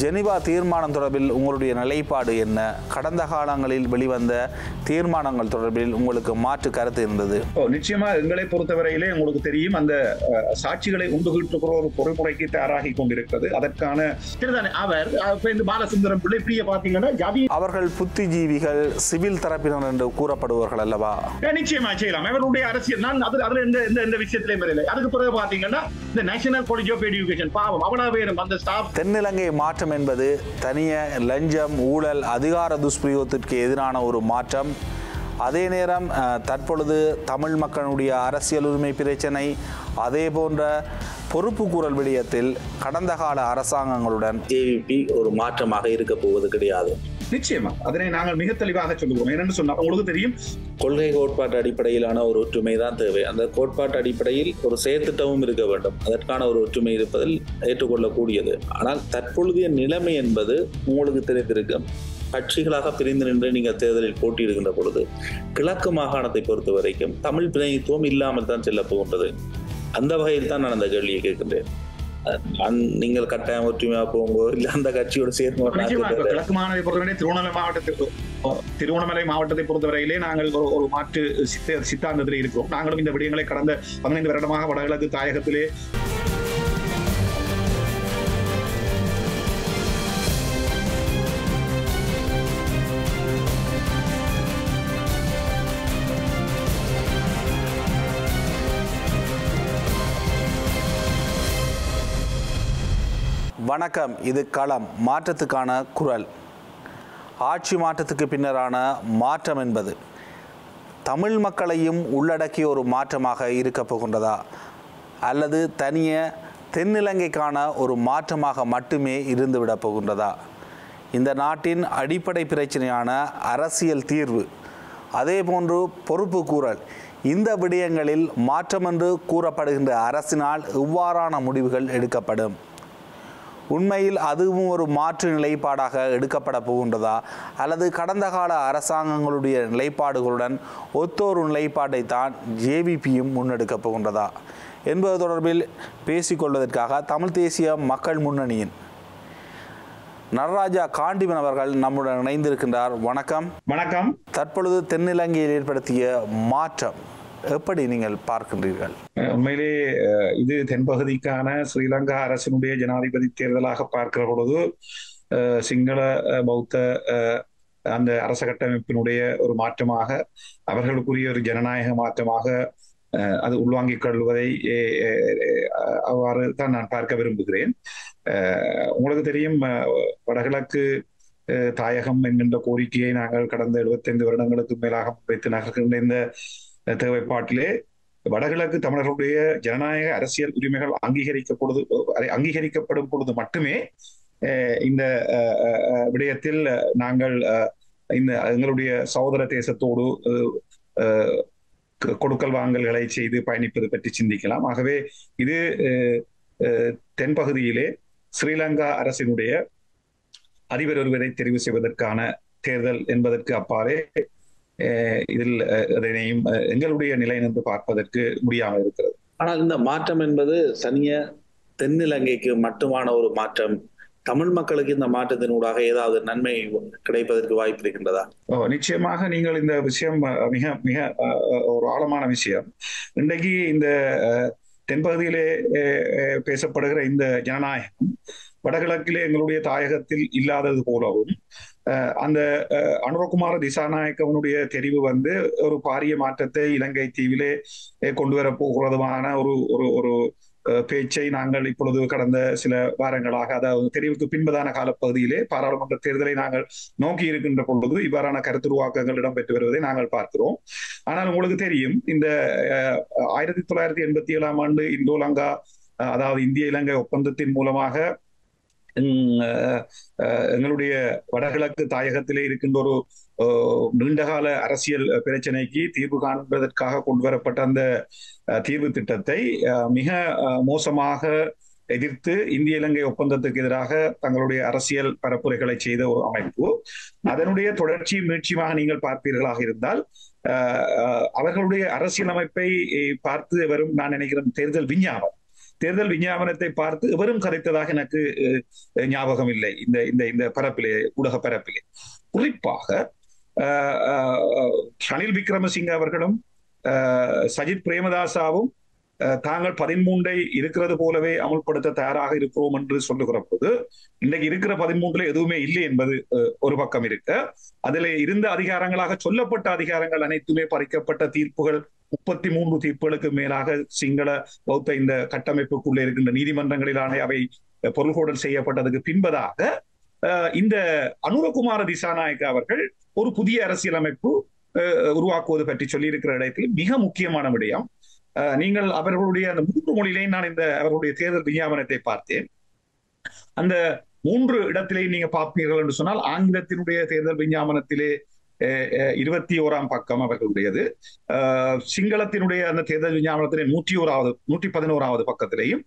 Geneva தீர்மானம் தொடர்பில் உங்களுடைய நிலைப்பாடு என்ன? கடந்த காலங்களில் வெளிவந்த தீர்மானங்கள் தொடர்பில் உங்களுக்கு மாற்று கருத்து இருந்தது. ஓ, நிச்சயமா எங்களை பொறுத்தவரையிலே உங்களுக்கு தெரியும் அந்த சாட்சிகளை உண்டுகிட்டு ஒரு பொறுப்புரைக்கு தயாராகி கொண்டிருக்கிறது. அதற்கான அவர் இந்த பாலசுந்தரம் பிள்ளை பிரிய பாத்தீங்கன்னா அவர்கள் புத்திஜீவிகள் சிவில் தரப்பினர் என்று கூறப்படுவார்கள் அல்லவா? நிச்சயமா செய்யலாம். அவருடைய அரசியல் நான் அது அதுல எந்த எந்த எந்த விஷயத்திலையும் வரல அதுக்கு பிறகு பாத்தீங்கன்னா இந்த நேஷனல் காலேஜ் ஆஃப் எஜுகேஷன் பாவம் அவ்வளவு பேரும் அந்த ஸ்டாஃப் தென்னிலங்கை மாற்றம் என்பது தனிய லஞ்சம் ஊழல் அதிகார துஷ்பிரயோகத்திற்கு எதிரான ஒரு மாற்றம். அதே நேரம் அஹ், தற்பொழுது தமிழ் மக்களுடைய அரசியல் உரிமை பிரச்சனை அதே போன்ற பொறுப்பு கூறல் விடயத்தில் கடந்த கால அரசாங்கங்களுடன் ஏவிபி ஒரு மாற்றமாக இருக்க போவது கிடையாது. நிச்சயமா. அதனை நாங்கள் மிக தெளிவாக சொல்லுவோம். என்னென்னு சொன்னா உங்களுக்கு தெரியும் கொள்கை கோட்பாட்டு அடிப்படையிலான ஒரு ஒற்றுமை தான் தேவை. அந்த கோட்பாட்டு அடிப்படையில் ஒரு செயற்திட்டமும் இருக்க வேண்டும். அதற்கான ஒரு ஒற்றுமை இருப்பதில் ஏற்றுக்கொள்ளக்கூடியது. ஆனால் தற்பொழுதைய நிலைமை என்பது உங்களுக்கு தெரிந்திருக்கும் கட்சிகளாக பிரிந்து நின்று நீங்கள் தேர்தலில் போட்டியிடுகின்ற பொழுது கிழக்கு மாகாணத்தை பொறுத்த வரைக்கும் தமிழ் பிரதிநிதித்துவம் இல்லாமல் தான் செல்ல போகின்றது. அந்த வகையில் தான் நான் அந்த கேள்வியை கேட்கின்றேன். நீங்கள் கட்டாயம் ஒற்றுமையாக போங்கோ இல்லை அந்த கட்சியோட சேர்ந்து கிழக்கு பொறுத்தவரை திருவண்ணாமலை மாவட்டத்திற்கு திருவண்ணாமலை மாவட்டத்தை பொறுத்தவரையிலே நாங்கள் ஒரு- ஒரு மாற்று சித்த சித்தாந்தத்தில் இருக்கிறோம் நாங்களும் இந்த விடயங்களை கடந்த பதினைந்து வருடமாக வடகிழக்கு தாயகத்திலே வணக்கம். இது களம். மாற்றத்துக்கான குரல். ஆட்சி மாற்றத்துக்கு பின்னரான மாற்றம் என்பது தமிழ் மக்களையும் உள்ளடக்கிய ஒரு மாற்றமாக இருக்கப் போகின்றதா? அல்லது தனிய தென்னிலங்கைக்கான ஒரு மாற்றமாக மட்டுமே இருந்துவிடப் போகின்றதா? இந்த நாட்டின் அடிப்படை பிரச்சனையான அரசியல் தீர்வு அதேபோன்று பொறுப்பு கூறல் இந்த விடயங்களில் மாற்றமென்று கூறப்படுகின்ற அரசினால் இவ்வாறான முடிவுகள் எடுக்கப்படும். உண்மையில் அதுவும் ஒரு மாற்று நிலைப்பாடாக எடுக்கப்பட போகின்றதா? அல்லது கடந்த கால அரசாங்கங்களுடைய நிலைப்பாடுகளுடன் ஒத்தொரு நிலைப்பாட்டை தான் ஜேவிபியும் முன்னெடுக்கப் போகின்றதா? என்பது தொடர்பில் பேசிக்கொள்வதற்காக தமிழ் தேசிய மக்கள் முன்னணியின் நடராஜா காண்டிவன் அவர்கள் நம்முடன் இணைந்திருக்கின்றார். வணக்கம். வணக்கம். தற்பொழுது தென்னிலங்கையில் ஏற்படுத்திய மாற்றம். எப்படி நீங்கள் பார்க்கின்றீர்கள்? உண்மையிலே இது தென்பகுதிக்கான ஸ்ரீலங்கா அரசினுடைய ஜனாதிபதி தேர்தலாக பார்க்கிற பொழுது அஹ், சிங்கள பௌத்த அந்த அரச கட்டமைப்பினுடைய ஒரு மாற்றமாக அவர்களுக்குரிய ஒரு ஜனநாயக மாற்றமாக அஹ், அது உள்வாங்கிக் கொள்வதை அவ்வாறு தான் நான் பார்க்க விரும்புகிறேன். உங்களுக்கு தெரியும் வடகிழக்கு அஹ், தாயகம் என்கின்ற கோரிக்கையை நாங்கள் கடந்த 75 வருடங்களுக்கு மேலாக வைத்து நகர்கின்ற இந்த தேவைப்பாட்டிலே வடகிழக்கு தமிழர்களுடைய ஜனநாயக அரசியல் உரிமைகள் அங்கீகரிக்கப்படுது அங்கீகரிக்கப்படும் பொழுது மட்டுமே அஹ், இந்த அஹ், விடயத்தில் நாங்கள் அஹ், இந்த எங்களுடைய சகோதர தேசத்தோடு கொ- கொடுக்கல் வாங்கல்களை செய்து பயணிப்பது பற்றி சிந்திக்கலாம். ஆகவே இது அஹ், அஹ், தென்பகுதியிலே ஸ்ரீலங்கா அரசினுடைய அதிபர் ஒருவரை தெரிவு செய்வதற்கான தேர்தல் என்பதற்கு அப்பாலே இதில் அதனையும் எங்களுடைய நிலை என்று பார்ப்பதற்கு முடியாமல் இருக்கிறது. ஆனால் இந்த மாற்றம் என்பது தனிய தென்னிலங்கைக்கு மட்டுமான ஒரு மாற்றம். தமிழ் மக்களுக்கு இந்த மாற்றத்தினூடாக ஏதாவது நன்மை கிடைப்பதற்கு வாய்ப்பு இருக்கின்றதா? ஓ, நிச்சயமாக நீங்கள் இந்த விஷயம் மிக மிக ஒரு ஆழமான விஷயம். இன்றைக்கு இந்த தென்பகுதியிலே பேசப்படுகிற இந்த ஜனநாயகம் வடகிழக்கிலே எங்களுடைய தாயகத்தில் இல்லாதது போலவும் அந்த அஹ், அனுரகுமார திசாநாயக்கவனுடைய தெரிவு வந்து ஒரு பாரிய மாற்றத்தை இலங்கை தீவிலே கொண்டு வர போகிறதுமான ஒரு ஒரு ஒரு பேச்சை நாங்கள் இப்பொழுது கடந்த சில வாரங்களாக அதாவது தெரிவுக்கு பின்பதான காலப்பகுதியிலே பாராளுமன்ற தேர்தலை நாங்கள் நோக்கி இருக்கின்ற பொழுது இவ்வாறான கருத்துருவாக்கங்கள் இடம்பெற்று வருவதை நாங்கள் பார்க்கிறோம். ஆனால் உங்களுக்கு தெரியும் இந்த ஆயிரத்தி தொள்ளாயிரத்தி எண்பத்தி ஏழாம் ஆண்டு இந்தோ லங்கா அதாவது இந்திய இலங்கை ஒப்பந்தத்தின் மூலமாக எங்களுடைய வடகிழக்கு தாயகத்திலே இருக்கின்ற ஒரு நீண்டகால அரசியல் பிரச்சனைக்கு தீர்வு காண்பதற்காக கொண்டு வரப்பட்ட அந்த அஹ், தீர்வு திட்டத்தை அஹ், மிக அஹ், மோசமாக எதிர்த்து இந்திய இலங்கை ஒப்பந்தத்துக்கு எதிராக தங்களுடைய அரசியல் பரப்புரைகளை செய்த ஒரு அமைப்பு. அதனுடைய தொடர்ச்சி மீட்சியுமாக நீங்கள் பார்ப்பீர்களாக இருந்தால் அவர்களுடைய அஹ், அவர்களுடைய அரசியலமைப்பை பார்த்து வரும் நான் நினைக்கிறேன் தேர்தல் விஞ்ஞானம். தேர்தல் விஞ்ஞாபனத்தை பார்த்து எவரும் கதைத்ததாக எனக்கு ஞாபகம் இல்லை இந்த இந்த இந்த பரப்பிலே ஊடக பரப்பிலே. குறிப்பாக ரணில் விக்ரமசிங்க அவர்களும் சஜித் பிரேமதாசாவும் தாங்கள் பதிமூன்றை இருக்கிறது போலவே அமுல்படுத்த தயாராக இருக்கிறோம் என்று சொல்லுகிற போது இன்றைக்கு இருக்கிற பதிமூன்றுல எதுவுமே இல்லை என்பது ஒரு பக்கம் இருக்க. அதில் இருந்த அதிகாரங்களாக சொல்லப்பட்ட அதிகாரங்கள் அனைத்துமே பறிக்கப்பட்ட தீர்ப்புகள் முப்பத்தி மூன்று தீர்ப்புகளுக்கு மேலாக சிங்கள பௌத்த இந்த கட்டமைப்புக்குள்ளே இருக்கின்ற நீதிமன்றங்களிலான அவை பொருள்கோடல் செய்யப்பட்டதுக்கு பின்பதாக இந்த அனுரகுமார திசாநாயக்க அவர்கள் ஒரு புதிய அரசியலமைப்பு அஹ், உருவாக்குவது பற்றி சொல்லியிருக்கிற இடத்தில் மிக முக்கியமான விடயம். நீங்கள் அவர்களுடைய அந்த மூன்று மொழியிலேயும் நான் இந்த அவர்களுடைய தேர்தல் விஞ்ஞாபனத்தை பார்த்தேன். அந்த மூன்று இடத்திலே நீங்க பார்ப்பீர்கள் என்று சொன்னால் ஆங்கிலத்தினுடைய தேர்தல் விஞ்ஞாபனத்திலே இருபத்தி ஓராம் பக்கம் அவர்களுடையது. சிங்களத்தினுடைய அந்த தேர்தல் விஞ்ஞாபனத்திலே நூற்றி ஓராவது நூற்றி பதினோராவது பக்கத்திலேயும்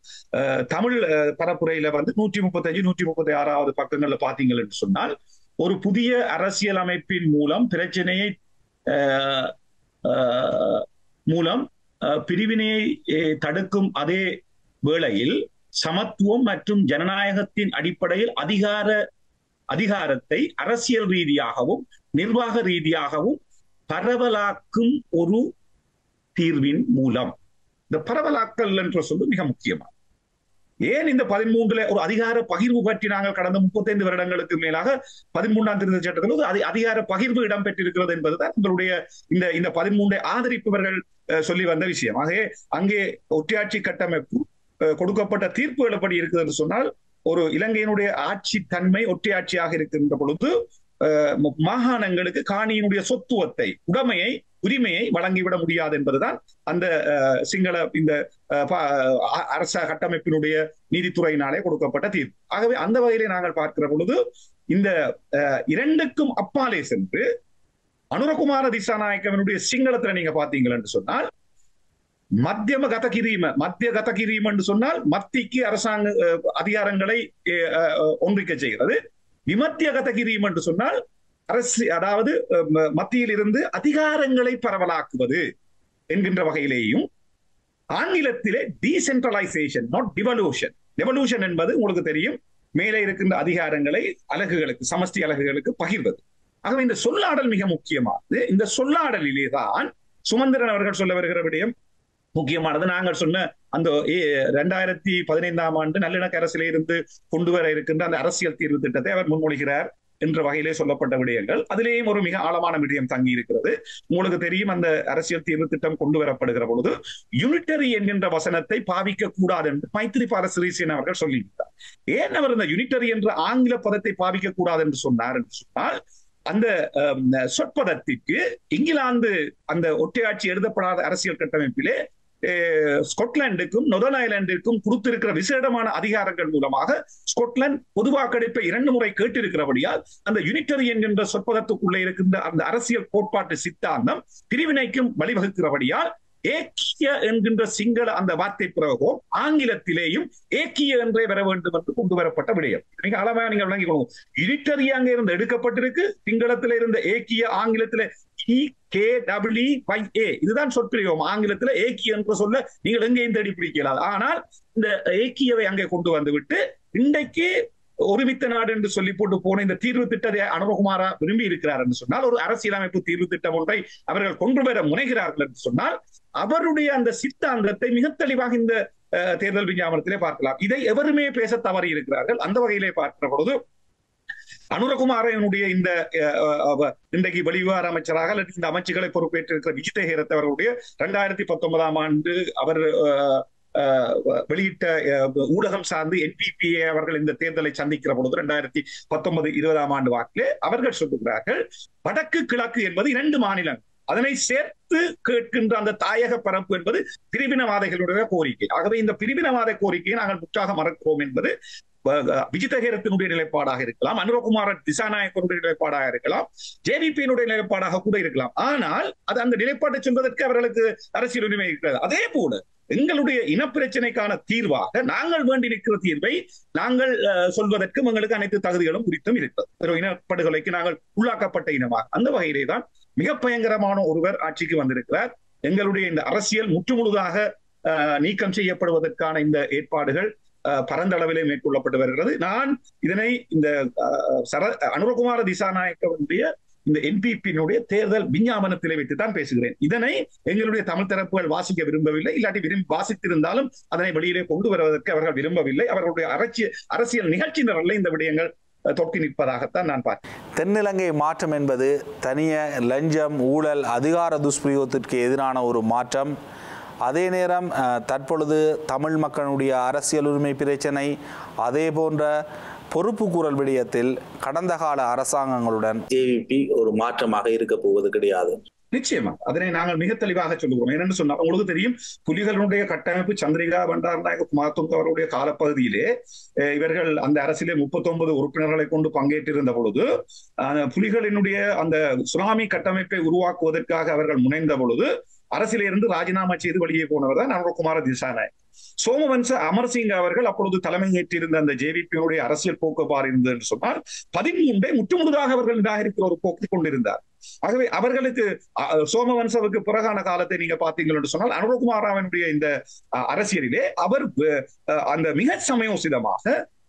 தமிழ் பரப்புரையில வந்து நூற்றி முப்பத்தஞ்சு நூற்றி முப்பத்தி ஆறாவது பக்கங்கள்ல பாத்தீங்கள் என்று சொன்னால் ஒரு புதிய அரசியல் அமைப்பின் மூலம் பிரச்சனையை மூலம் பிரிவினையை தடுக்கும் அதே வேளையில் சமத்துவம் மற்றும் ஜனநாயகத்தின் அடிப்படையில் அதிகார அதிகாரத்தை அரசியல் ரீதியாகவும் நிர்வாக ரீதியாகவும் பரவலாக்கும் ஒரு தீர்வின் மூலம். இந்த பரவலாக்கல் என்ற சொல்லு மிக முக்கியமா. ஏன் இந்த பதிமூன்றுல ஒரு அதிகார பகிர்வு பற்றி நாங்கள் கடந்த முப்பத்தைந்து வருடங்களுக்கு மேலாக பதிமூன்றாம் திருத்த சட்டத்தில் ஒரு அதிகார பகிர்வு இடம்பெற்றிருக்கிறது என்பதுதான் உங்களுடைய இந்த இந்த பதிமூன்றை ஆதரிப்பவர்கள் அஹ், சொல்லி வந்த விஷயம். ஆகவே அங்கே ஒற்றையாட்சி கட்டமைப்பு கொடுக்கப்பட்ட தீர்ப்புகள் எப்படி இருக்குது என்று சொன்னால் ஒரு இலங்கையினுடைய ஆட்சி தன்மை ஒற்றையாட்சியாக இருக்கின்ற பொழுது மாகாணங்களுக்கு காணியினுடைய சொத்துவத்தை உடமையை உரிமையை வழங்கிவிட முடியாது என்பதுதான் அந்த சிங்கள இந்த அ- அரச கட்டமைப்பினுடைய நீதித்துறையினாலே கொடுக்கப்பட்ட தீர்ப்பு. ஆகவே அந்த வகையிலே நாங்கள் பார்க்கிற பொழுது இந்த அஹ், இரண்டுக்கும் அப்பாலே சென்று அனுரகுமார திசாநாயக்கவனுடைய சிங்களத்துல நீங்க பாத்தீங்களா என்று சொன்னால் மத்தியம கதகிரீம மத்திய கதகிரீம் என்று சொன்னால் மத்திக்கு அரசாங்க அதிகாரங்களை ஒன்றிக்க செய்கிறது. விமத்திய கதகிரீம் என்று சொன்னால் அரசு அதாவது மத்தியில் இருந்து அதிகாரங்களை பரவலாக்குவது என்கின்ற வகையிலேயும் ஆங்கிலத்திலே டீசென்ட்ரலைசேஷன் நாட் டிவலூஷன் டெவல்யூஷன் என்பது உங்களுக்கு தெரியும் மேலே இருக்கின்ற அதிகாரங்களை அலகுகளுக்கு சமஷ்டி அலகுகளுக்கு பகிர்வது. ஆகவே இந்த சொல்லாடல் மிக முக்கியமானது. இந்த சொல்லாடலிலே தான் சுமந்திரன் அவர்கள் சொல்ல வருகிற விடயம் முக்கியமானது. நாங்கள் சொன்ன அந்த ரெண்டாயிரத்தி பதினைந்தாம் ஆண்டு நல்லிணக்க அரசிலே இருந்து கொண்டு வர இருக்கின்ற அந்த அரசியல் தீர்வு திட்டத்தை அவர் முன்மொழிகிறார் என்ற வகையிலே சொல்லப்பட்ட விடயங்கள். அதிலேயும் ஒரு மிக ஆழமான விடயம் தங்கி இருக்கிறது உங்களுக்கு தெரியும் அந்த அரசியல் தீர்வு திட்டம் கொண்டு வரப்படுகிற பொழுது யூனிட்டரி என்கின்ற வசனத்தை பாவிக்க கூடாது என்று மைத்திரிபால சிறிசேன அவர்கள் சொல்லியிருந்தார். ஏன் அவர் இந்த யூனிட்டரி என்ற ஆங்கில பதத்தை பாவிக்க கூடாது என்று சொன்னார் என்று சொன்னால் அந்த அஹ், சொற்பதத்திற்கு இங்கிலாந்து அந்த ஒற்றையாட்சி எழுதப்படாத அரசியல் கட்டமைப்பிலே அஹ், நொதன் ஐலாண்டிற்கும் கொடுத்திருக்கிற விசேடமான அதிகாரங்கள் மூலமாக ஸ்கொட்லாந்து பொது வாக்கெடுப்பை இரண்டு முறை கேட்டிருக்கிறபடியால் அந்த யூனிட்டரி என்கின்ற சொற்பதத்துக்குள்ளே இருக்கின்ற அந்த அரசியல் கோட்பாட்டு சித்தாந்தம் பிரிவினைக்கும் வழிவகுக்கிறபடியால் ஏக்கிய என்கின்ற சிங்கள அந்த வார்த்தை பிரயோகம் ஆங்கிலத்திலேயும் ஏக்கிய என்றே வர வேண்டும் என்று கொண்டு வரப்பட்ட விடயம். மிக அளவாக நீங்கள் விளங்கிக் கொள்ளும் யூனிட்டரி அங்க இருந்து எடுக்கப்பட்டிருக்கு சிங்களத்தில இருந்த ஏக்கிய ஆங்கிலத்திலே இ கே டபிள்யூ ஏ இதுதான் சொற்பிரயோகம். ஆங்கிலத்தில் ஏக்கி என்று சொல்ல நீங்கள் எங்கேயும் தேடி பிடிக்கலாது ஆனால் இந்த ஏக்கியவை அங்கே கொண்டு வந்துவிட்டு இன்றைக்கு ஒருமித்த நாடு என்று சொல்லி போட்டு போன இந்த தீர்வு திட்டத்தை அனுரகுமாரா விரும்பி இருக்கிறார் என்று சொன்னால் ஒரு அரசியலமைப்பு தீர்வு திட்டம் ஒன்றை அவர்கள் கொண்டு வர முனைகிறார்கள் என்று சொன்னால் அவருடைய அந்த சித்தாந்தத்தை மிக தெளிவாக இந்த தேர்தல் விஞ்ஞாபனத்திலே பார்க்கலாம். இதை எவருமே பேச தவறி இருக்கிறார்கள் அந்த வகையிலே பார்க்கிற பொழுது அனுரகுமாரனுடைய இந்த இன்றைக்கு வெளிவிவகார அமைச்சராக அல்லது இந்த அமைச்சுகளை பொறுப்பேற்றிருக்கிற விஜித ஹேரத் அவர்களுடைய இரண்டாயிரத்தி பத்தொன்பதாம் ஆண்டு அவர் வெளியிட்ட ஊடகம் சார்ந்து என்பிபிஏ அவர்கள் இந்த தேர்தலை சந்திக்கிற பொழுது இரண்டாயிரத்தி பத்தொன்பது இருபதாம் ஆண்டு வாக்கிலே அவர்கள் சொல்லுகிறார்கள் வடக்கு கிழக்கு என்பது இரண்டு மாநிலங்கள். அதனை சேர்த்து கேட்கின்ற அந்த தாயக பரப்பு என்பது பிரிவினவாதிகளுடைய கோரிக்கை. ஆகவே இந்த பிரிவினவாத கோரிக்கையை நாங்கள் முற்றாக மறக்கிறோம் என்பது விஜிதகேரத்தினுடைய நிலைப்பாடாக இருக்கலாம் அனுரகுமார திசாநாயக்கனுடைய நிலைப்பாடாக இருக்கலாம் ஜேவிபியினுடைய நிலைப்பாடாக கூட இருக்கலாம். ஆனால் அது அந்த நிலைப்பாட்டை சொல்வதற்கு அவர்களுக்கு அரசியல் உரிமை இருக்கிறது. அதே போல எங்களுடைய இனப்பிரச்சனைக்கான தீர்வாக நாங்கள் வேண்டி நிற்கிற தீர்வை நாங்கள் அஹ், சொல்வதற்கும் எங்களுக்கு அனைத்து தகுதிகளும் குறித்தும் இருக்கிறது. இனப்படுகொலைக்கு நாங்கள் உள்ளாக்கப்பட்ட இனமாக. அந்த வகையிலே தான் மிக பயங்கரமான ஒருவர் ஆட்சிக்கு வந்திருக்கிறார். எங்களுடைய இந்த அரசியல் முற்றுமுழுதாக நீக்கம் செய்யப்படுவதற்கான இந்த ஏற்பாடுகள் பரந்த அளவிலே மேற்கொள்ளப்பட்டு வருகிறது. நான் இதனை இந்த அஹ், சர அனுரகுமார திசாநாயக்கனுடைய இந்த என்பிபியினுடைய தேர்தல் விஞ்ஞாபனத்திலே வைத்து தான் பேசுகிறேன். இதனை எங்களுடைய தமிழ் தரப்புகள் வாசிக்க விரும்பவில்லை. இல்லாட்டி விரும்பி வாசித்திருந்தாலும் அதனை வெளியிலே கொண்டு வருவதற்கு அவர்கள் விரும்பவில்லை. அவர்களுடைய அரசியல் அரசியல் நிகழ்ச்சி நிரல்ல இந்த விடயங்கள் தொட்டி நிற்பதாகத்தான் நான் பார்க்கிறேன். தென்னிலங்கை மாற்றம் என்பது தனிய லஞ்சம் ஊழல் அதிகார துஷ்பிரயோகத்திற்கு எதிரான ஒரு மாற்றம். அதே நேரம் அஹ், தற்பொழுது தமிழ் மக்களுடைய அரசியல் உரிமை பிரச்சனை அதே போன்ற பொறுப்பு கூறல் விடயத்தில் கடந்த கால அரசாங்கங்களுடன் ஏவிபி ஒரு மாற்றமாக இருக்க போவது கிடையாது. நிச்சயமா. அதனை நாங்கள் மிக தெளிவாக சொல்லுகிறோம். என்னன்னு சொன்னா உங்களுக்கு தெரியும் புலிகளுடைய கட்டமைப்பு சந்திரிகா பண்டாரநாயக குமாரத்துங்க அவருடைய காலப்பகுதியிலே இவர்கள் அந்த அரசிலே முப்பத்தி ஒன்பது உறுப்பினர்களை கொண்டு பங்கேற்றிருந்த பொழுது அஹ், புலிகளினுடைய அந்த சுனாமி கட்டமைப்பை உருவாக்குவதற்காக அவர்கள் முனைந்த பொழுது அரசிலிருந்து ராஜினாமா செய்து வெளியே போனவர் தான் நவகுமார திசாநாயக். சோமவன்ச அமர்சிங் அவர்கள் அப்பொழுது தலைமை ஏற்றிருந்த அந்த ஜேவிபியினுடைய அரசியல் போக்குபாடு இருந்தது என்று சொன்னால் பதிமூன்றை முற்றுமுழுதாக அவர்கள் நிராகரிக்கிற ஒரு போக்கு கொண்டிருந்தார். ஆகவே அவர்களுக்கு சோமவன்சவுக்கு பிறகான காலத்தை நீங்க பாத்தீங்கள் என்று சொன்னால் அனுரகுமாராவினுடைய இந்த அஹ், அரசியலிலே அவர் அஹ், அந்த மிக சமயோசிதமாக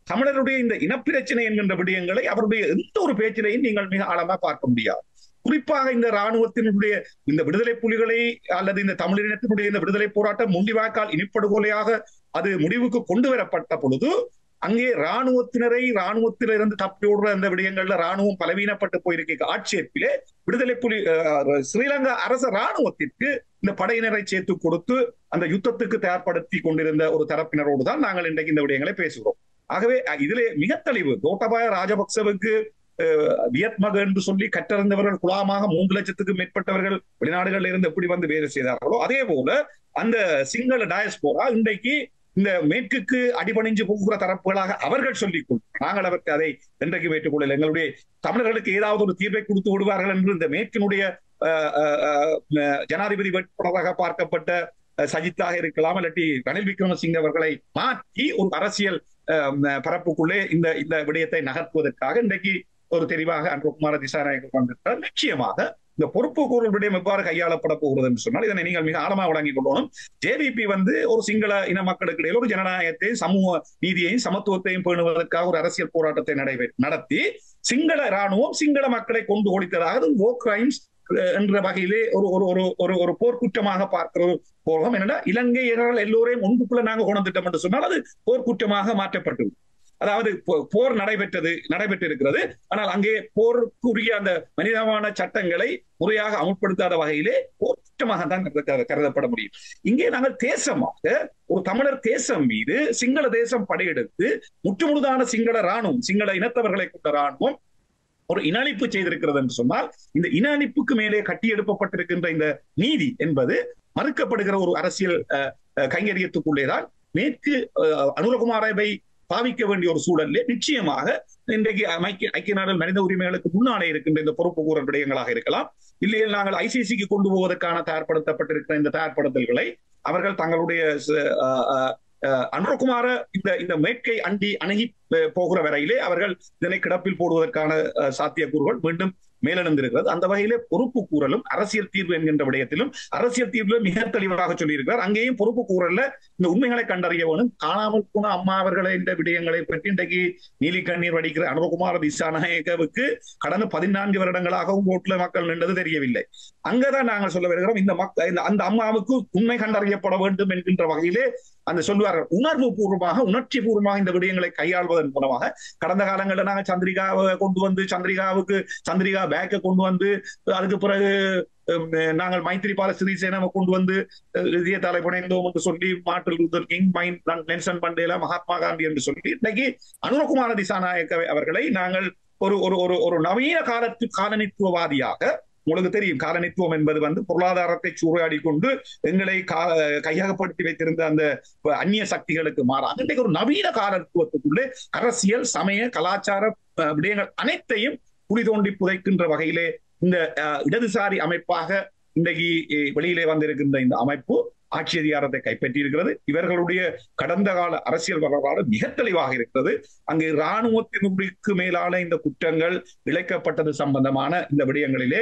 தமிழருடைய இந்த இனப்பிரச்சனை என்கின்ற விடயங்களை அவருடைய எந்த ஒரு பேச்சிலையும் நீங்கள் மிக ஆழமா பார்க்க முடியாது. குறிப்பாக இந்த ராணுவத்தினுடைய இந்த விடுதலை புலிகளை அல்லது இந்த தமிழினத்தினுடைய இந்த விடுதலை போராட்டம் முண்டிவாக்கால் இனிப்படுகொலையாக அது முடிவுக்கு கொண்டு வரப்பட்ட பொழுது அங்கே ராணுவத்தினரை ராணுவத்திலிருந்து தப்பியோடுற அந்த விடயங்கள்ல ராணுவம் பலவீனப்பட்டு போயிருக்க ஆட்சேப்பிலே விடுதலை புலி அஹ், ஸ்ரீலங்கா அரச ராணுவத்திற்கு இந்த படையினரை சேர்த்து கொடுத்து அந்த யுத்தத்துக்கு தயார்படுத்தி கொண்டிருந்த ஒரு தரப்பினரோடு தான் நாங்கள் இன்றைக்கு இந்த விடயங்களை பேசுகிறோம். ஆகவே இதிலே மிக தெளிவு கோட்டபாய ராஜபக்சவுக்கு வியத்மக என்று சொல்லி கற்றறிந்தவர்கள் குலாமாக மூன்று லட்சத்துக்கு மேற்பட்டவர்கள் வெளிநாடுகளில் இருந்து எப்படி வந்து வேலை செய்தார்களோ அதே போல அந்த சிங்கள டயஸ்போரா இன்றைக்கு இந்த மேற்குக்கு அடிபணிஞ்சு போகிற தரப்புகளாக அவர்கள் சொல்லிக் கொள்ளும் நாங்கள் அவருக்கு அதை என்றைக்கு ஏற்றுக்கொள்ளல எங்களுடைய தமிழர்களுக்கு ஏதாவது ஒரு தீர்வை கொடுத்து விடுவார்கள் என்று இந்த மேற்கினுடைய அஹ், அஹ், அஹ், ஜனாதிபதி வேட்பாளராக பார்க்கப்பட்ட சஜித்தாக இருக்கலாம் இல்லாட்டி ரணில் விக்ரமசிங்க அவர்களை மாற்றி ஒரு அரசியல் அஹ், பரப்புக்குள்ளே இந்த இந்த விடயத்தை நகர்த்துவதற்காக இன்றைக்கு ஒரு தெளிவாக அன்புகுமார திசாநாயகர் வந்திருக்கிறார். நிச்சயமாக இந்த பொறுப்பு கூறல் விடயம் எவ்வாறு கையாளப்பட போகிறது என்று சொன்னால் இதனை நீங்கள் மிக ஆழமாக வழங்கிக் கொள்ளணும். ஜேவிபி வந்து ஒரு சிங்கள இன மக்களுக்கு இடையில ஒரு ஜனநாயகத்தை சமூக நீதியையும் சமத்துவத்தையும் பேணுவதற்காக ஒரு அரசியல் போராட்டத்தை நடைபெ நடத்தி சிங்கள ராணுவம் சிங்கள மக்களை கொண்டு ஒழித்ததாக வோ கிரைம்ஸ் என்ற வகையிலே ஒரு ஒரு ஒரு ஒரு ஒரு போர்க்குற்றமாக பார்க்கிற போகும் போகம் இலங்கை இலங்கையர்கள் எல்லோரையும் ஒன்றுக்குள்ள நாங்க கொண்டிட்டோம் என்று சொன்னால் அது போர்க்குற்றமாக மாற்றப்பட்டது அதாவது போர் நடைபெற்றது நடைபெற்றிருக்கிறது. ஆனால் அங்கே போருக்குரிய அந்த மனிதமான சட்டங்களை முறையாக அமுல்படுத்தாத வகையிலே போர் குற்றமாக தான் கருதப்பட முடியும். இங்கே நாங்கள் தேசமாக ஒரு தமிழர் தேசம் மீது சிங்கள தேசம் படையெடுத்து முற்றுமுழுதான சிங்கள ராணுவம் சிங்கள இனத்தவர்களை கொண்ட ராணுவம் ஒரு இன அழிப்பு செய்திருக்கிறது என்று சொன்னால் இந்த இன அழிப்புக்கு மேலே கட்டி எழுப்பப்பட்டிருக்கின்ற இந்த நீதி என்பது மறுக்கப்படுகிற ஒரு அரசியல் அஹ், கைங்கரியத்துக்குள்ளேதான் மேற்கு அஹ், அனுரகுமாரவை பாவிக்க வேண்டிய ஒரு சூழலிலே நிச்சயமாக இன்றைக்கு ஐக்கிய ஐக்கிய நாடுகள் மனித உரிமைகளுக்கு முன்னாலே இருக்கின்ற இந்த பொறுப்பு கூறல் விடயங்களாக இருக்கலாம். இல்லையில் நாங்கள் ஐசிசிக்கு கொண்டு போவதற்கான தயார்படுத்தப்பட்டிருக்கிற இந்த தயார்படுத்தல்களை அவர்கள் தங்களுடைய அனுரகுமார இந்த இந்த மேற்கை அண்டி அணுகி போகிற வரையிலே அவர்கள் இதனை கிடப்பில் போடுவதற்கான சாத்தியக்கூறுகள் மீண்டும் மேலெழுந்திருக்கிறது. அந்த வகையிலே பொறுப்பு கூறலும் அரசியல் தீர்வு என்கின்ற விடயத்திலும் அரசியல் தீர்வு மிக தெளிவாக சொல்லியிருக்கிறார். அங்கேயும் பொறுப்பு கூறல்ல. இந்த உண்மைகளை கண்டறிய வேணும் காணாமல் போன அம்மா அவர்களை இந்த விடயங்களை பற்றி இன்றைக்கு நீலி கண்ணீர் வடிக்கிற அனுபகுமார திசாநாயகவுக்கு கடந்த பதினான்கு வருடங்களாகவும் ஓட்டுல மக்கள் நின்றது தெரியவில்லை. அங்கதான் நாங்கள் சொல்ல வருகிறோம் இந்த மக்கள் இந்த அந்த அம்மாவுக்கு உண்மை கண்டறியப்பட வேண்டும் என்கின்ற வகையிலே அந்த சொல்வார்கள் உணர்வு பூர்வமாக உணர்ச்சி பூர்வமாக இந்த விடயங்களை கையாள்வதன் மூலமாக கடந்த காலங்களில் நாங்கள் சந்திரிகாவை கொண்டு வந்து சந்திரிகாவுக்கு சந்திரிகா பேக்கை கொண்டு வந்து அதுக்கு பிறகு நாங்கள் மைத்திரிபால சிறிசேனாவை கொண்டு வந்து இதய தலைப்புணைந்தோம் என்று சொல்லி மார்ட்டின் லூதர் கிங் மைன் நெல்சன் மண்டேலா மகாத்மா காந்தி என்று சொல்லி இன்னைக்கு அனுரகுமார திசாநாயக்க அவர்களை நாங்கள் ஒரு ஒரு ஒரு நவீன காலத்து காலனித்துவவாதியாக உங்களுக்கு தெரியும். காலனித்துவம் என்பது வந்து பொருளாதாரத்தை சூறையாடி கொண்டு எங்களை கா- கையகப்படுத்தி வைத்திருந்த அந்த அந்நிய சக்திகளுக்கு மாறாது இன்றைக்கு ஒரு நவீன காலத்துவத்துக்குள்ளே அரசியல் சமய கலாச்சார விடயங்கள் அனைத்தையும் குழி தோண்டி புதைக்கின்ற வகையிலே இந்த இடதுசாரி அமைப்பாக இன்றைக்கு வெளியிலே வந்திருக்கின்ற இந்த அமைப்பு ஆட்சி அதிகாரத்தை கைப்பற்றியிருக்கிறது. இவர்களுடைய கடந்த கால அரசியல் வரலாறு மிக தெளிவாக இருக்கிறது. அங்கு இராணுவத்தினுக்கு மேலான இந்த குற்றங்கள் இழைக்கப்பட்டது சம்பந்தமான இந்த விடயங்களிலே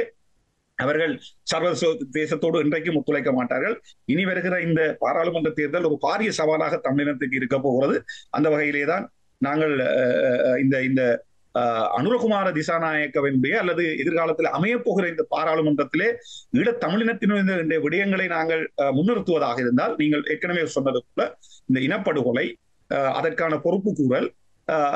அவர்கள் சர்வதேச தேசத்தோடு இன்றைக்கும் ஒத்துழைக்க மாட்டார்கள். இனி வருகிற இந்த பாராளுமன்ற தேர்தல் ஒரு பாரிய சவாலாக தமிழினத்துக்கு இருக்க போகிறது. அந்த வகையிலே தான் நாங்கள் இந்த இந்த அனுரகுமார திசாநாயக்கவினுடைய அல்லது எதிர்காலத்தில் அமையப்போகிற இந்த பாராளுமன்றத்திலே ஈழ தமிழினத்தினுடைய விடயங்களை நாங்கள் முன்னிறுத்துவதாக இருந்தால் நீங்கள் ஏற்கனவே சொன்னது போல இந்த இனப்படுகொலை அதற்கான பொறுப்பு கூறல்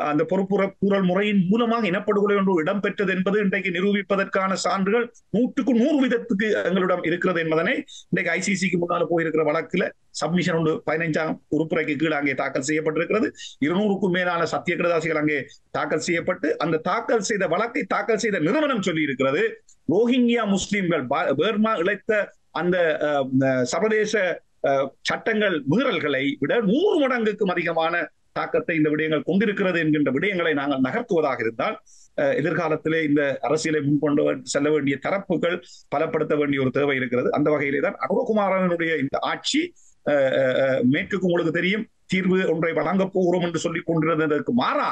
அந்த பொறுப்புற கூறல் முறையின் மூலமாக இனப்படுகொலை ஒன்று இடம்பெற்றது என்பது இன்றைக்கு நிரூபிப்பதற்கான சான்றுகள் நூற்றுக்கு நூறு விதத்துக்கு எங்களிடம் இருக்கிறது என்பதனை இன்றைக்கு ஐசிசிக்கு முன்னால் போயிருக்கிற வழக்குல சப்மிஷன் ஒன்று பதினைஞ்சாம் உறுப்புரைக்கு கீழே அங்கே தாக்கல் செய்யப்பட்டிருக்கிறது. இருநூறுக்கும் மேலான சத்தியகிரதாசிகள் அங்கே தாக்கல் செய்யப்பட்டு அந்த தாக்கல் செய்த வழக்கை தாக்கல் செய்த நிறுவனம் சொல்லி இருக்கிறது ரோஹிங்கியா முஸ்லிம்கள் பேர்மா இழைத்த அந்த சர்வதேச சட்டங்கள் மீறல்களை விட நூறு மடங்குக்கும் அதிகமான தாக்கத்தை இந்த விடயங்கள் கொண்டிருக்கிறது என்கின்ற விடயங்களை நாங்கள் நகர்த்துவதாக இருந்தால் எதிர்காலத்திலே இந்த அரசியலை முன்கொண்டு செல்ல வேண்டிய தரப்புகள் பலப்படுத்த வேண்டிய ஒரு தேவை இருக்கிறது. அந்த வகையிலே தான் அனுரகுமாரனுடைய இந்த ஆட்சி மேற்குக்கு உங்களுக்கு தெரியும் தீர்வு ஒன்றை வழங்கப் போகிறோம் என்று சொல்லிக் கொண்டிருந்ததற்கு மாறா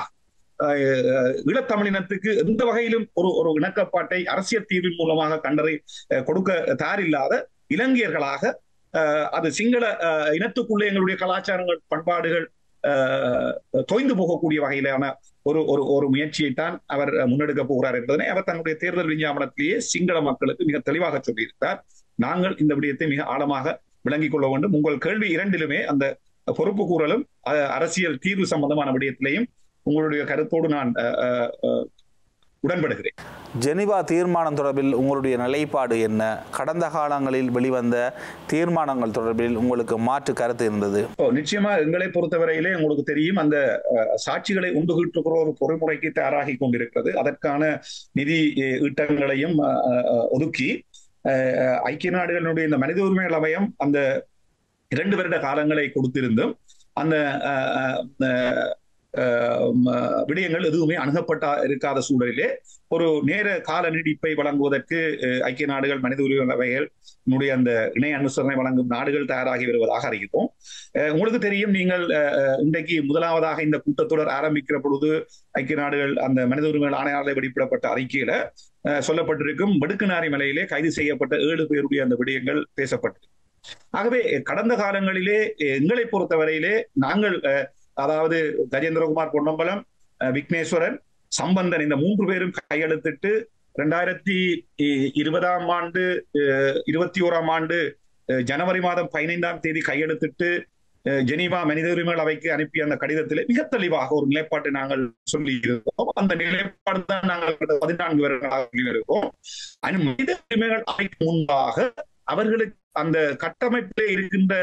ஈழத்தமிழினத்துக்கு எந்த வகையிலும் ஒரு ஒரு இணக்கப்பாட்டை அரசியல் தீர்வின் மூலமாக கண்டறி கொடுக்க தயாரில்லாத இலங்கையர்களாக அது சிங்கள இனத்துக்குள்ளே எங்களுடைய கலாச்சாரங்கள் பண்பாடுகள் தொய்ந்து போகக்கூடிய வகையிலான ஒரு ஒரு ஒரு முயற்சியை தான் அவர் முன்னெடுக்க போகிறார் என்பதனை அவர் தன்னுடைய தேர்தல் விஞ்ஞாபனத்திலேயே சிங்கள மக்களுக்கு மிக தெளிவாக சொல்லியிருக்கிறார். நாங்கள் இந்த விடயத்தை மிக ஆழமாக விளங்கிக் கொள்ள வேண்டும். உங்கள் கேள்வி இரண்டிலுமே அந்த பொறுப்பு கூறலும் அரசியல் தீர்வு சம்பந்தமான விடயத்திலையும் உங்களுடைய கருத்தோடு நான் உடன்படுகிறேன். ஜெனிவா தீர்மானம் தொடர்பில் உங்களுடைய நிலைப்பாடு என்ன? கடந்த காலங்களில் வெளிவந்த தீர்மானங்கள் தொடர்பில் உங்களுக்கு மாற்று கருத்து இருந்தது. நிச்சயமா எங்களை பொறுத்தவரையிலே உங்களுக்கு தெரியும் அந்த சாட்சிகளை உண்டுகிட்டு ஒரு பொறிமுறைக்கு தயாராகி கொண்டிருக்கிறது. அதற்கான நிதி ஈட்டங்களையும் ஒதுக்கி ஐக்கிய நாடுகளினுடைய இந்த மனித உரிமைகள் அவையம் அந்த இரண்டு வருட காலங்களை கொடுத்திருந்தும் அந்த விடயங்கள் எதுவுமே அணுகப்பட்ட இருக்காத சூழலிலே ஒரு நேர கால நீடிப்பை வழங்குவதற்கு ஐக்கிய நாடுகள் மனித உரிமைகள் அந்த இணை அனுசரணை வழங்கும் நாடுகள் தயாராகி வருவதாக அறிகிறோம் உங்களுக்கு தெரியும் நீங்கள் இன்றைக்கு முதலாவதாக இந்த கூட்டத்தொடர் ஆரம்பிக்கிற பொழுது ஐக்கிய நாடுகள் அந்த மனித உரிமைகள் ஆணையாளர் வெளியிடப்பட்ட அறிக்கையில சொல்லப்பட்டிருக்கும் வடுக்குநாரி மலையிலே கைது செய்யப்பட்ட ஏழு பேருடைய அந்த விடயங்கள் பேசப்பட்டது. ஆகவே கடந்த காலங்களிலே எங்களை பொறுத்தவரையிலே நாங்கள் அதாவது கஜேந்திரகுமார் பொன்னம்பலம் விக்னேஸ்வரன் சம்பந்தன் இந்த மூன்று பேரும் கையெழுத்திட்டு ரெண்டாயிரத்தி இருபதாம் ஆண்டு இருபத்தி ஓராம் ஆண்டு ஜனவரி மாதம் பதினைந்தாம் தேதி கையெழுத்திட்டு ஜெனீவா மனித உரிமைகள் அவைக்கு அனுப்பிய அந்த கடிதத்திலே மிக தெளிவாக ஒரு நிலைப்பாட்டை நாங்கள் சொல்லி இருக்கோம் அந்த நிலைப்பாடு தான் நாங்கள் பதினான்கு வருடங்களாக இருக்கோம். மனித உரிமைகள் அவைக்கு முன்பாக அவர்களுக்கு அந்த கட்டமைப்பிலே இருக்கின்ற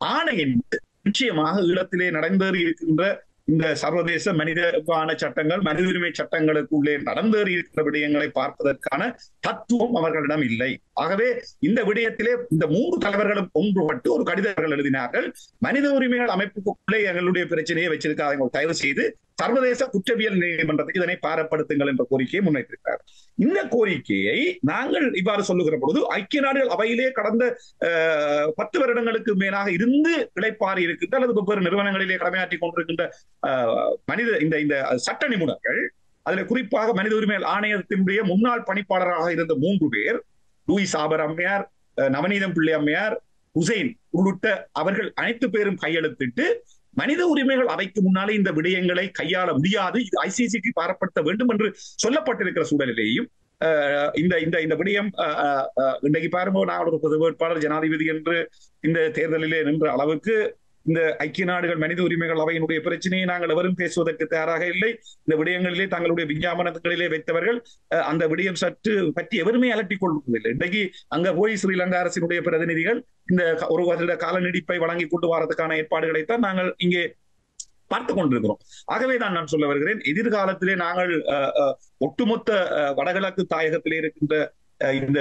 ஆணை என்பது நிச்சயமாக ஈழத்திலே நடந்தேறி இருக்கின்ற இந்த சர்வதேச மனிதக்கான சட்டங்கள் மனித உரிமை சட்டங்களுக்குள்ளே நடந்தேறி இருக்கிற விடயங்களை பார்ப்பதற்கான தத்துவம் அவர்களிடம் இல்லை. ஆகவே இந்த விடயத்திலே இந்த மூன்று தலைவர்களும் ஒன்றுபட்டு ஒரு கடிதங்கள் எழுதினார்கள். மனித உரிமைகள் அமைப்புக்குள்ளே எங்களுடைய பிரச்சனையை வச்சிருக்காங்க தயவு செய்து சர்வதேச குற்றவியல் நீதிமன்றத்துக்கு இதனை பாரப்படுத்துங்கள் என்ற கோரிக்கையை முன்வைத்திருக்கிறார். இந்த கோரிக்கையை நாங்கள் இவ்வாறு சொல்லுகிற பொழுது ஐக்கிய நாடுகள் அவையிலே கடந்த பத்து வருடங்களுக்கு மேலாக இருந்து இழைப்பாரி இருக்கின்ற அல்லது வெவ்வேறு நிறுவனங்களிலே கடமையாற்றி கொண்டிருக்கின்ற மனித இந்த இந்த சட்ட நிபுணர்கள் அதில் குறிப்பாக மனித உரிமை ஆணையத்தினுடைய முன்னாள் பணிப்பாளராக இருந்த மூன்று பேர் லூயிஸ் சாபர் அம்மையார் நவநீதம் பிள்ளை அம்மையார் ஹுசைன் உள்ளிட்ட அவர்கள் அனைத்து பேரும் கையெழுத்திட்டு மனித உரிமைகள் அவைக்கு முன்னாலே இந்த விடயங்களை கையாள முடியாது. இது ஐசிசிக்கு பாரப்படுத்த வேண்டும் என்று சொல்லப்பட்டிருக்கிற சூழலிலேயும் இந்த இந்த இந்த விடயம் இன்றைக்கு பாருங்க நான் ஒரு பொது வேட்பாளர் ஜனாதிபதி என்று இந்த தேர்தலிலே நின்ற அளவுக்கு இந்த ஐக்கிய நாடுகள் மனித உரிமைகள் அவையினுடைய பிரச்சனையை நாங்கள் எவரும் பேசுவதற்கு தயாராக இல்லை. இந்த விடயங்களிலே தங்களுடைய விஞ்ஞாபனங்களிலே வைத்தவர்கள் அந்த விடயம் சற்று பற்றி எவருமே அலட்டிக் கொள்வதில்லை. இன்றைக்கு அங்க போய் ஸ்ரீலங்கா அரசினுடைய பிரதிநிதிகள் இந்த ஒரு வருட கால நீடிப்பை வழங்கி கொண்டு வரதுக்கான ஏற்பாடுகளைத்தான் நாங்கள் இங்கே பார்த்து கொண்டிருக்கிறோம். ஆகவே தான் நான் சொல்ல வருகிறேன் எதிர்காலத்திலே நாங்கள் ஒட்டுமொத்த வடகிழக்கு தாயகத்திலே இருக்கின்ற இந்த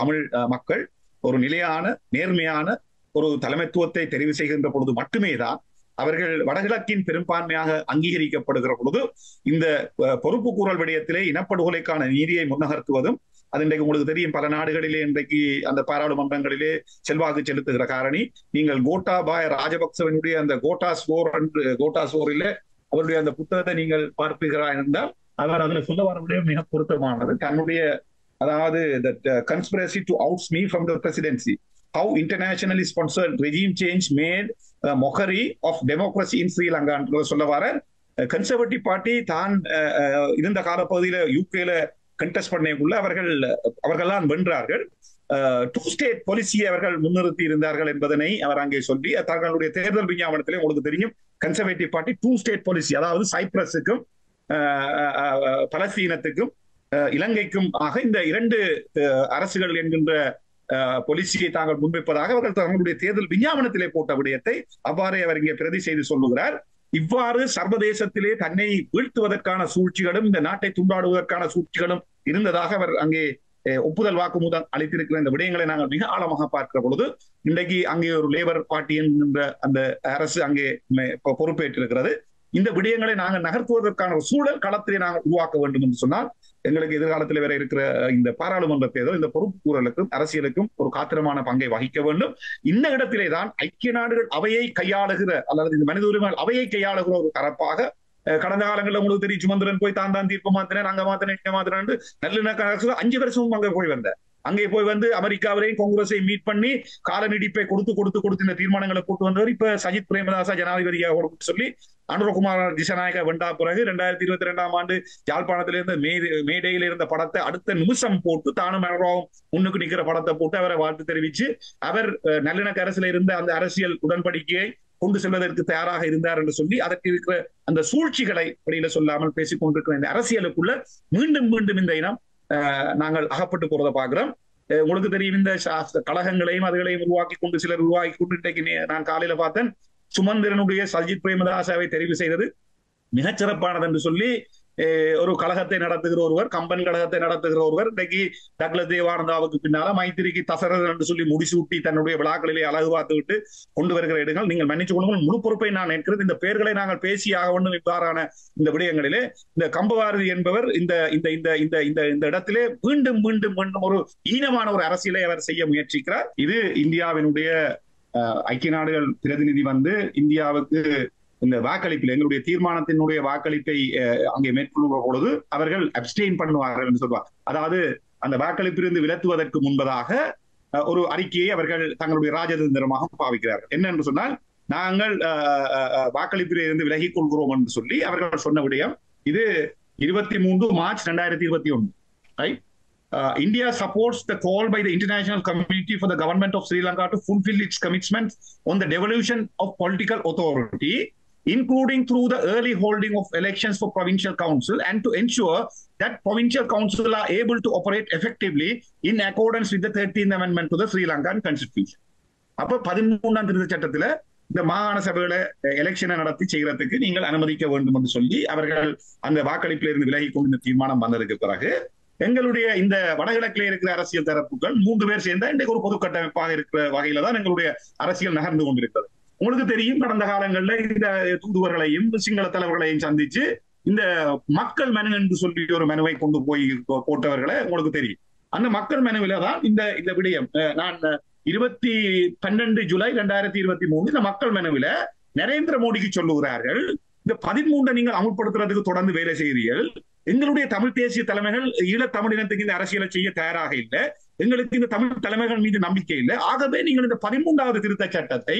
தமிழ் மக்கள் ஒரு நிலையான நேர்மையான ஒரு தலைமைத்துவத்தை தெரிவு செய்கின்ற பொழுது மட்டுமே தான் அவர்கள் வடகிழக்கின் பெரும்பான்மையாக அங்கீகரிக்கப்படுகிற பொழுது இந்த பொறுப்பு கூறல் விடயத்திலே இனப்படுகொலைக்கான நீதியை முன்னகர்த்துவதும் அது இன்றைக்கு உங்களுக்கு தெரியும். பல நாடுகளிலே இன்றைக்கு அந்த பாராளுமன்றங்களிலே செல்வாக்கு செலுத்துகிற காரணி. நீங்கள் கோட்டாபாய ராஜபக்சவனுடைய அந்த கோட்டா ஸ்கோர் என்று கோட்டா ஸ்கோரில் அவருடைய அந்த புத்தகத்தை நீங்கள் பார்ப்பீர்களா என்றால் அவர் அதுல சொல்ல வரவுடைய மிக பொருத்தமானது. தன்னுடைய அதாவது conspiracy to outs me from the presidency how internationally sponsored regime change made mockery of democracy in ஸ்ரீலங்கான்னு சொல்ல வர கன்சர்வேட்டிவ் பார்ட்டி தான் uh, uh, இருந்த காலப்பகுதியில யூகேல கண்டெஸ்ட் பண்ணக்குள்ள அவர்கள் அவர்கள்தான் வென்றார்கள். டூ ஸ்டேட் பாலிசியை அவர்கள் முன்னிறுத்தி இருந்தார்கள் என்பதனை அவர் அங்கே சொல்லி தங்களுடைய தேர்தல் விஞ்ஞாபனத்திலே உங்களுக்கு தெரியும். Conservative party two state policy அதாவது சைப்ரஸுக்கும் பலஸ்தீனத்துக்கும் uh, இலங்கைக்கும் ஆக இந்த இரண்டு அரசுகள் என்கின்ற பொலிசியை தாங்கள் முன்வைப்பதாக அவர்கள் தங்களுடைய தேர்தல் விஞ்ஞாபனத்திலே போட்ட விடயத்தை அவ்வாறே அவர் இங்கே பிரதி செய்து சொல்லுகிறார். இவ்வாறு சர்வதேசத்திலே தன்னை வீழ்த்துவதற்கான சூழ்ச்சிகளும் இந்த நாட்டை துண்டாடுவதற்கான சூழ்ச்சிகளும் இருந்ததாக அவர் அங்கே ஒப்புதல் வாக்குமூலம் அளித்திருக்கிற இந்த விடயங்களை நாங்கள் மிக ஆழமாக பார்க்கிற பொழுது இன்றைக்கு அங்கே ஒரு லேபர் பார்ட்டி என்கின்ற அந்த அரசு அங்கே பொறுப்பேற்றிருக்கிறது. இந்த விடயங்களை நாங்கள் நகர்த்துவதற்கான ஒரு சூழல் களத்திலே நாங்கள் உருவாக்க வேண்டும் என்று சொன்னால் எங்களுக்கு எதிர்காலத்தில் வேற இருக்கிற இந்த பாராளுமன்ற தேர்தல் இந்த பொறுப்புக்கூறலுக்கும் அரசியலுக்கும் ஒரு காத்திரமான பங்கை வகிக்க வேண்டும். இந்த இடத்திலே தான் ஐக்கிய நாடுகள் அவையை கையாளுகிற அல்லது இந்த மனித உரிமைகள் அவையை கையாளுகிற ஒரு தரப்பாக கடந்த காலங்களில் உங்களுக்கு தெரியும் சுமந்திரன் போய் தான் தான் தீர்ப்பு மாத்தினேன் அங்க மாத்தினேன் இங்க மாத்தினேன் நல்லிணக்க அரசு அஞ்சு வருஷமும் அங்க போய் வந்தேன் அங்கே போய் வந்து அமெரிக்காவிலையும் காங்கிரஸை மீட் பண்ணி கால நீடிப்பை கொடுத்து கொடுத்து கொடுத்து இந்த தீர்மானங்களை கொண்டு வந்தவர் இப்ப சஜித் பிரேமதாசா ஜனாதிபதியாக சொல்லி அனுரகுமார் திசநாயக வெண்டா பிறகு ரெண்டாயிரத்தி இருபத்தி ரெண்டாம் ஆண்டு யாழ்ப்பாணத்திலிருந்து மே மேடையில் இருந்த படத்தை அடுத்த நிமிஷம் போட்டு தானும் மனராவும் முன்னுக்கு நிக்கிற படத்தை போட்டு அவரை வாழ்த்து தெரிவிச்சு அவர் நல்லிணக்க அரசுல இருந்த அந்த அரசியல் உடன்படிக்கையை கொண்டு செல்வதற்கு தயாராக இருந்தார் என்று சொல்லி அதற்கு இருக்கிற அந்த சூழ்ச்சிகளை வெளியில சொல்லாமல் பேசிக் கொண்டிருக்கிற இந்த அரசியலுக்குள்ள மீண்டும் மீண்டும் இந்த இனம் நாங்கள் அகப்பட்டு போறதை பாக்குறோம் உங்களுக்கு தெரியும் இந்த கழகங்களையும் அதுகளையும் உருவாக்கி கொண்டு சிலர் உருவாக்கி கொண்டு இன்றைக்கு நான் காலையில பார்த்தேன் சுமந்திரனுடைய சஜித் பிரேமதாசாவை தெரிவு செய்தது. மிகச் சிறப்பானது என்று சொல்லி ஒரு கழகத்தை நடத்துகிற ஒருவர் கம்பன் கழகத்தை நடத்துகிற ஒருவர் இன்னைக்கு டக்ல தேவானந்தாவுக்கு பின்னால மைத்திரிக்கு தசரதன் என்று சொல்லி முடிசூட்டி தன்னுடைய விழாக்களிலே அழகு பார்த்துவிட்டு கொண்டு வருகிற இடங்கள் நீங்கள் மன்னிச்சு கொள்ளுங்கள். முழு பொறுப்பை நான் நிற்கிறது இந்த பெயர்களை நாங்கள் பேசி ஆக வேண்டும் இவ்வாறான இந்த விடயங்களிலே இந்த கம்பவாரதி என்பவர் இந்த இந்த இந்த இந்த இந்த இந்த இடத்திலே மீண்டும் மீண்டும் மீண்டும் ஒரு ஈனமான ஒரு அரசியலை அவர் செய்ய முயற்சிக்கிறார். இது இந்தியாவினுடைய ஐக்கிய நாடுகள் பிரதிநிதி வந்து இந்தியாவுக்கு இந்த வாக்களிப்பில் எங்களுடைய தீர்மானத்தினுடைய வாக்களிப்பை அங்கே மேற்கொள்ளும் பொழுது அவர்கள் அப்டெயின் பண்ணுவார்கள் என்று சொல்வார். அதாவது அந்த வாக்களிப்பிலிருந்து விலத்துவதற்கு முன்பதாக ஒரு அறிக்கையை அவர்கள் தங்களுடைய ராஜதந்திரமாக பாவிக்கிறார்கள். என்ன என்று சொன்னால் நாங்கள் வாக்களிப்பிலிருந்து விலகிக் கொள்கிறோம் என்று சொல்லி அவர்கள் சொன்ன விடயம் இது இருபத்தி மூன்று மார்ச் ரெண்டாயிரத்தி இருபத்தி ஒன்று right Uh, India supports the call by the international community for the government of Sri Lanka to fulfill its commitments on the devolution of political authority, including through the early holding of elections for provincial council and to ensure that provincial council are able to operate effectively in accordance with the 13th amendment to the Sri Lankan constitution. அப்ப பதிமூணாம் திருத்த சட்டத்துல இந்த மாகாண சபையில எலெக்ஷனை நடத்தி செய்யறதுக்கு நீங்கள் அனுமதிக்க வேண்டும் என்று சொல்லி அவர்கள் அந்த வாக்களிப்பில் இருந்து விலகி கொண்டு இந்த தீர்மானம் வந்ததுக்கு பிறகு எங்களுடைய இந்த வடகிழக்கில் இருக்கிற அரசியல் தரப்புகள் மூன்று பேர் சேர்ந்த இன்றைக்கு ஒரு பொது கட்டமைப்பாக இருக்கிற வகையில தான் எங்களுடைய அரசியல் நகர்ந்து கொண்டிருக்கிறது உங்களுக்கு தெரியும் கடந்த காலங்களில் இந்த தூதுவர்களையும் சிங்கள தலைவர்களையும் சந்திச்சு இந்த மக்கள் மனு என்று சொல்லி ஒரு மனுவை கொண்டு போய் போட்டவர்களை உங்களுக்கு தெரியும். அந்த மக்கள் மனுவில தான் இந்த இந்த விடயம் நான் இருபத்தி பன்னெண்டு ஜூலை ரெண்டாயிரத்தி இருபத்தி மூணு இந்த மக்கள் மனுவில நரேந்திர மோடிக்கு சொல்லுகிறார்கள் இந்த பதிமூன்றை நீங்கள் அமுல்படுத்துறதுக்கு தொடர்ந்து வேலை செய்கிறீர்கள். எங்களுடைய தமிழ் தேசிய தலைமைகள் ஈழ தமிழினத்துக்கு இந்த அரசியலை செய்ய தயாராக இல்லை. எங்களுக்கு இந்த தமிழ் தலைமைகள் மீது நம்பிக்கை இல்லை. ஆகவே நீங்கள் இந்த பதிமூன்றாவது திருத்த சட்டத்தை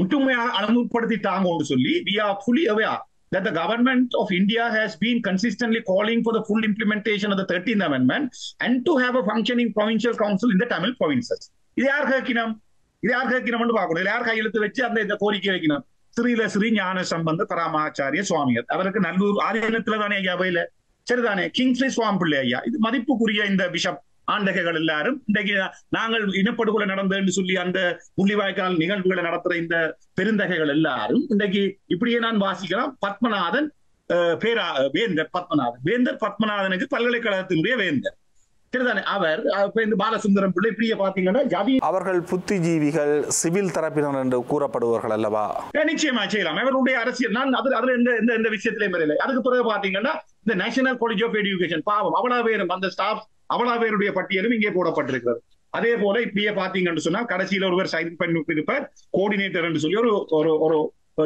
முற்றுமையாக அமுல்படுத்திட்டாங்க சொல்லி we are fully aware that the government of India has been consistently calling for the full implementation of the 13th Amendment and to have a functioning provincial council in the Tamil provinces. இது யார் கேட்கணும் இது யார் கேட்கணும்னு பார்க்கணும். யார் கையெழுத்து வச்சு அந்த இந்த கோரிக்கை வைக்கணும்? ஸ்ரீல ஸ்ரீ ஞான சம்பந்த பராமாச்சாரிய சுவாமியர் அவருக்கு நல்லூர் ஆதீனத்துல தானே ஐயா வயல சரிதானே கிங்ஸ்லி சுவாமி பிள்ளை ஐயா. இது மதிப்புக்குரிய இந்த பிஷப் ஆண்டகைகள் எல்லாரும் இன்றைக்கு நாங்கள் இனப்படுகொலை நடந்ததுன்னு சொல்லி அந்த முள்ளிவாய்க்கால் நிகழ்வுகளை நடத்துற இந்த பெருந்தகைகள் எல்லாரும் இன்றைக்கு இப்படியே நான் வாசிக்கலாம். பத்மநாதன் பேரா வேந்தர் பத்மநாதன். வேந்தர் பத்மநாதனுக்கு பல்கலைக்கழகத்தினுடைய வேந்தர். சரிதானே அவர் இந்த பாலசுந்தரம் பிள்ளை இப்படியே பாத்தீங்கன்னா ஜாதி அவர்கள் புத்திஜீவிகள் சிவில் தரப்பினர் என்று கூறப்படுவார்கள் அல்லவா? நிச்சயமா செய்யலாம். அவருடைய அரசியல் நான் அது அதுல எந்த எந்த எந்த விஷயத்திலையும் அதுக்கு பிறகு பாத்தீங்கன்னா இந்த நேஷனல் காலேஜ் ஆஃப் எஜுகேஷன் பாவம் அவ்வளவு பேரும் அந்த ஸ்டாஃப் அவ்வளவு பேருடைய பட்டியலும் இங்கே போடப்பட்டிருக்கிறது. அதே போல இப்படியே பாத்தீங்கன்னு சொன்னா கடைசியில ஒருவர் சைன் பண்ணி இருப்பார் கோஆர்டினேட்டர் என்று சொல்லி ஒரு ஒரு ஒரு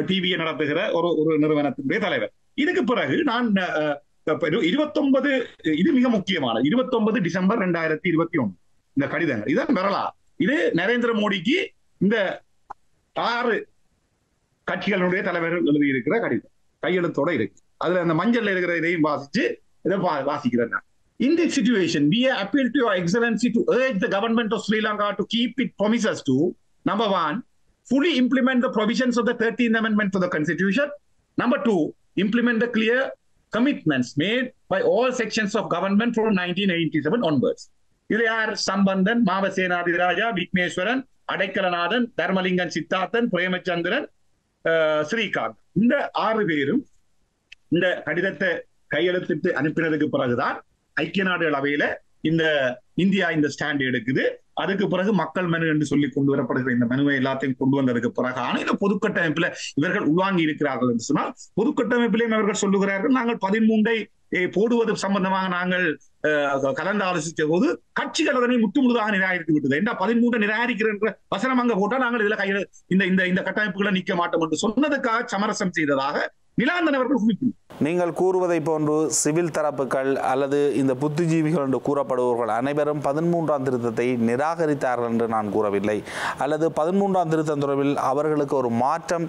டிவியை நடத்துகிற ஒரு ஒரு நிறுவனத்தினுடைய தலைவர். இதுக்கு பிறகு நான் இருபத்தொன்பது இது மிக முக்கியமானது இருபத்தொன்பது டிசம்பர் ரெண்டாயிரத்தி இருபத்தி ஒண்ணு இந்த கடிதங்கள் இதான் வரலாறு இது நரேந்திர மோடிக்கு இந்த ஆறு கட்சிகளுடைய தலைவர்கள் எழுதியிருக்கிற கடிதம் கையெழுத்தோட இருக்கு அதுல அந்த மஞ்சள்ல இருக்கிற இதையும் வாசிச்சு இதை வா- வாசிக்கிறேன் நான். In this situation, we appeal to Your Excellency to urge the government of Sri Lanka to keep its promises to number one, fully implement the provisions of the 13th Amendment to the Constitution. Number two, implement the clear commitments made by all sections of government from 1987 onwards. இது யார் சம்பந்தன் மாவசேனாதிராஜா விக்னேஸ்வரன் அடைக்கலநாதன் தர்மலிங்கன் சித்தார்த்தன் பிரேமச்சந்திரன் ஸ்ரீகாந்த் இந்த ஆறு பேரும் இந்த கடிதத்தை கையெழுத்திட்டு அனுப்பினதுக்கு பிறகுதான் ஐக்கிய நாடுகள் அவையில இந்த இந்தியா இந்த ஸ்டாண்ட் எடுக்குது. அதுக்கு பிறகு மக்கள் மனு என்று சொல்லி கொண்டு வரப்படுகிற இந்த மனுவை எல்லாத்தையும் கொண்டு வந்ததுக்கு பிறகு ஆனால் இந்த பொதுக்கட்டமைப்புல இவர்கள் உள்வாங்கி இருக்கிறார்கள் என்று சொன்னால் பொதுக்கட்டமைப்பிலையும் அவர்கள் சொல்லுகிறார்கள் நாங்கள் பதிமூன்றை போடுவது சம்பந்தமாக நாங்கள் அஹ், கலந்து ஆலோசித்த போது கட்சிகள் அதனை முற்று முழுதாக நிராகரித்து விட்டது. என்ன பதிமூன்று நிராகரிக்கிற என்ற வசனம் அங்க போட்டால் நாங்கள் இதுல கையில் இந்த இந்த இந்த கட்டமைப்புகளை நிற்க மாட்டோம் என்று சொன்னதுக்காக சமரசம் செய்ததாக நிலாந்தன் அவர்கள் குறிப்பிட்டார். நீங்கள் கூறுவதை போன்று சிவில் தரப்புகள் அல்லது இந்த புத்திஜீவிகள் என்று கூறப்படுபவர்கள் அனைவரும் பதிமூன்றாம் திருத்தத்தை நிராகரித்தார்கள் என்று நான் கூறவில்லை. அல்லது பதிமூன்றாம் திருத்தம் தொடர்பில் அவர்களுக்கு ஒரு மாற்றம்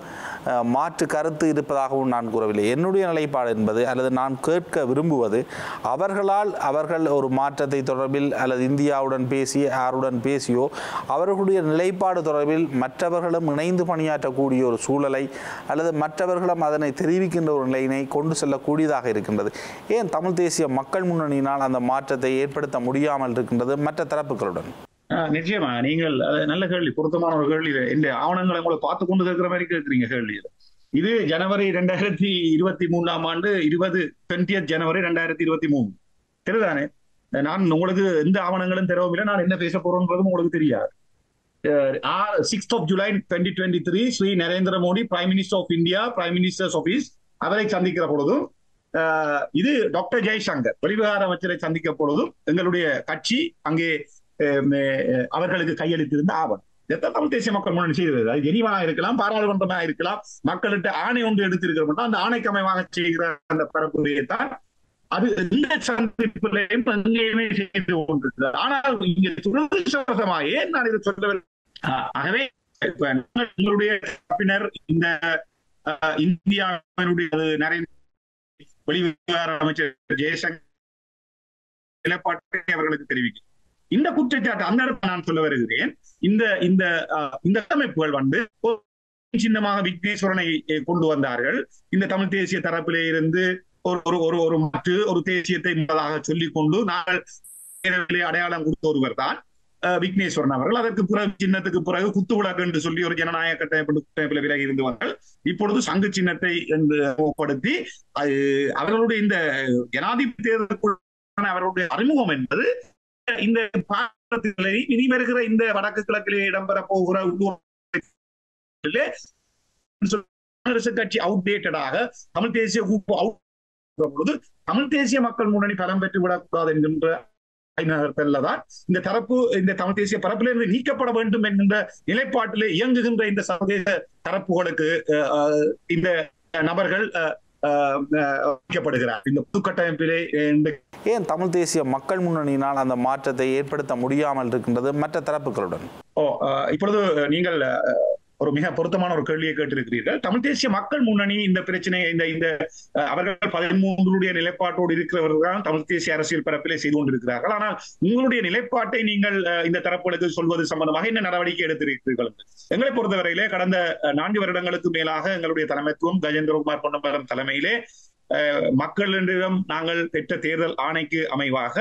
மாற்று கருத்து இருப்பதாகவும் நான் கூறவில்லை. என்னுடைய நிலைப்பாடு என்பது அல்லது நான் கேட்க விரும்புவது அவர்களால் அவர்கள் ஒரு மாற்றத்தை தொடர்பில் அல்லது இந்தியாவுடன் பேசி யாருடன் பேசியோ அவர்களுடைய நிலைப்பாடு தொடர்பில் மற்றவர்களும் இணைந்து பணியாற்றக்கூடிய ஒரு சூழலை அல்லது மற்றவர்களும் அதனை தெரிவிக்கின்ற ஒரு நிலையினை கொண்டு செல்லக்கூடியதாக இருக்கின்றது. ஏன் தமிழ் தேசிய மக்கள் முன்னணியினால் அந்த மாற்றத்தை ஏற்படுத்த முடியாமல் இருக்கின்றது மற்ற தரப்புகளுடன்? நிச்சயமா. நீங்கள் அது நல்ல கேள்வி. பொருத்தமான ஒரு கேள்வி இந்த ஆவணங்களை உங்களை பார்த்து கொண்டு இருக்கிற மாதிரி கேட்குறீங்க கேள்வி இது. ஜனவரி ரெண்டாயிரத்தி இருபத்தி மூணாம் ஆண்டு இருபது டுவெண்டியத் ஜனவரி ரெண்டாயிரத்தி இருபத்தி மூணு. தெரியுதானே? நான் உங்களுக்கு எந்த ஆவணங்களும் தெரியவில்லை நான் என்ன பேச போறோன்றதும் உங்களுக்கு தெரியாது. Sixth of July twenty twenty three Shri Narendra Modi prime minister of India prime minister's office அவரை சந்திக்கிற பொழுதும் இது டாக்டர் ஜெய்சங்கர் வெளிவிவகார அமைச்சரை சந்திக்க பொழுதும் எங்களுடைய கட்சி அங்கே அவர்களுக்கு கையளித்திருந்த ஆவணம். இதைத்தான் தமிழ் தேசிய மக்கள் முன்னணி செய்தது அது ஜெனிவா இருக்கலாம் பாராளுமன்றமா இருக்கலாம். மக்கள்கிட்ட ஆணை ஒன்று எடுத்திருக்கிறோம்னா அந்த ஆணைக்கு செய்கிற அந்த பரப்புரையைத்தான் அது எந்த சந்திப்பிலையும் எங்கேயுமே செய்து கொண்டிருக்கிறது. ஆனால் இங்க துரதிருஷ்டவசமாக ஏன் நான் இதை சொல்லவில்லை? ஆகவே எங்களுடைய தரப்பினர் இந்த இந்தியாவினுடைய நிறைய வெளிவிவகார அமைச்சர் ஜெயசங்கர் நிலைப்பாட்டை அவர்களுக்கு தெரிவிக்கும் இந்த குற்றச்சாட்டு அந்த இடத்துல நான் சொல்ல வருகிறேன். இந்த இந்த இந்த கட்டமைப்புகள் வந்து சின்னமாக விக்னேஸ்வரனை கொண்டு வந்தார்கள். இந்த தமிழ் தேசிய தரப்பிலே இருந்து ஒரு ஒரு ஒரு ஒரு மாற்று ஒரு தேசியத்தை முதலாக சொல்லிக் கொண்டு நாங்கள் அடையாளம் கொடுத்த ஒருவர் தான். விக்னேஸ்வரன் அவர்கள். அதற்கு பிறகு சின்னத்துக்கு பிறகு குத்து விளக்கு என்று சொல்லி ஒரு ஜனநாயக கட்டமைப்பு கட்டமைப்பில் விலகி இருந்தவர்கள் இப்பொழுது சங்கு சின்னத்தை என்று அவர்களுடைய இந்த ஜனாதிபதி தேர்தலுக்குள்ளான அவர்களுடைய அறிமுகம் என்பது இந்த பாத்திரத்திலே இனி வருகிற இந்த வடக்கு கிழக்கிலே இடம்பெற போகிற உள்ளூர் காங்கிரஸ் கட்சி அவுடேட்டடாக தமிழ் தேசிய கூப்பு அவுட் பொழுது தமிழ் தேசிய மக்கள் முன்னணி பலம் பெற்று விடக்கூடாது என்கின்ற நகர்த்தல்லதான் இந்த தரப்பு இந்த தமிழ் தேசிய பரப்பிலிருந்து நீக்கப்பட வேண்டும் என்கின்ற நிலைப்பாட்டிலே இயங்குகின்ற இந்த சர்வதேச தரப்புகளுக்கு இந்த நபர்கள் வைக்கப்படுகிறார் இந்த இந்த ஏன் தமிழ் தேசிய மக்கள் முன்னணியினால் அந்த மாற்றத்தை ஏற்படுத்த முடியாமல் இருக்கின்றது மற்ற தரப்புகளுடன்? ஓ இப்பொழுது நீங்கள் ஒரு மிக பொருத்தமான ஒரு கேள்வியை கேட்டிருக்கிறீர்கள். தமிழ் தேசிய மக்கள் முன்னணி இந்த பிரச்சனை இந்த இந்த அவர்கள் பதிமூன்றுடைய நிலைப்பாட்டோடு இருக்கிறவர்கள் தான் தமிழ் தேசிய அரசியல் பரப்பிலே செய்து கொண்டிருக்கிறார்கள். ஆனால் உங்களுடைய நிலைப்பாட்டை நீங்கள் இந்த தரப்புகளுக்கு சொல்வது சம்பந்தமாக என்ன நடவடிக்கை எடுத்திருக்கிறீர்கள்? எங்களை பொறுத்தவரையிலே கடந்த நான்கு வருடங்களுக்கு மேலாக எங்களுடைய தலைமைத்துவம் கஜேந்திரகுமார் பொன்னம்பலம் தலைமையிலே மக்களிடம் நாங்கள் பெற்ற தேர்தல் ஆணைக்கு அமைவாக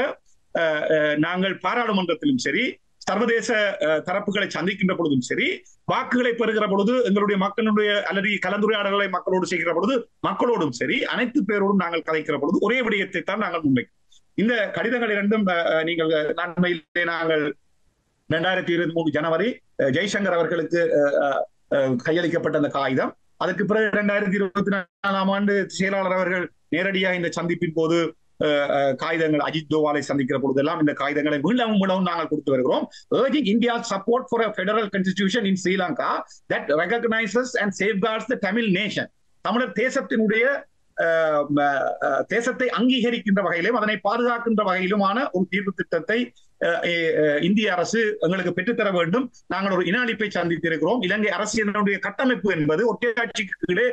அஹ், நாங்கள் பாராளுமன்றத்திலும் சரி சர்வதேச தரப்புகளை சந்திக்கின்ற பொழுதும் சரி வாக்குகளை பெறுகிற பொழுது எங்களுடைய மக்களுடைய அல்லது கலந்துரையாடல்களை மக்களோடு செய்கிற பொழுது மக்களோடும் சரி அனைத்து பேரோடும் நாங்கள் கதைக்கிற பொழுது ஒரே விடயத்தை தான் நாங்கள் முன்வைக்கிறோம். இந்த கடிதங்கள் இரண்டும் அஹ், நீங்கள் நன்மையிலே நாங்கள் இரண்டாயிரத்தி இருபத்தி மூணு ஜனவரி ஜெய்சங்கர் அவர்களுக்கு அஹ், கையளிக்கப்பட்ட அந்த காகிதம். அதுக்கு பிறகு இரண்டாயிரத்தி இருபத்தி நாலாம் ஆண்டு செயலாளர் அவர்கள் நேரடியாக இந்த சந்திப்பின் போது காகிதங்கள் அஜித் தோவாலை சந்திக்கிற பொழுதெல்லாம் இந்த காகிதங்களை மீண்டும் மீண்டும் நாங்கள் கொடுத்து வருகிறோம். Urging India support for a federal constitution in Sri Lanka that recognizes and safeguards the Tamil தமிழர் தேசத்தினுடைய தேசத்தை அங்கீகரிக்கின்ற வகையிலும் அதனை பாதுகாக்கின்ற வகையிலுமான ஒரு தீர்வு திட்டத்தை இந்திய அரசு எங்களுக்கு பெற்றுத்தர வேண்டும். நாங்கள் ஒரு இன அழிப்பை சந்தித்திருக்கிறோம் இலங்கை அரசியலுடைய கட்டமைப்பு என்பது ஒற்றையாட்சிக்கு கீழே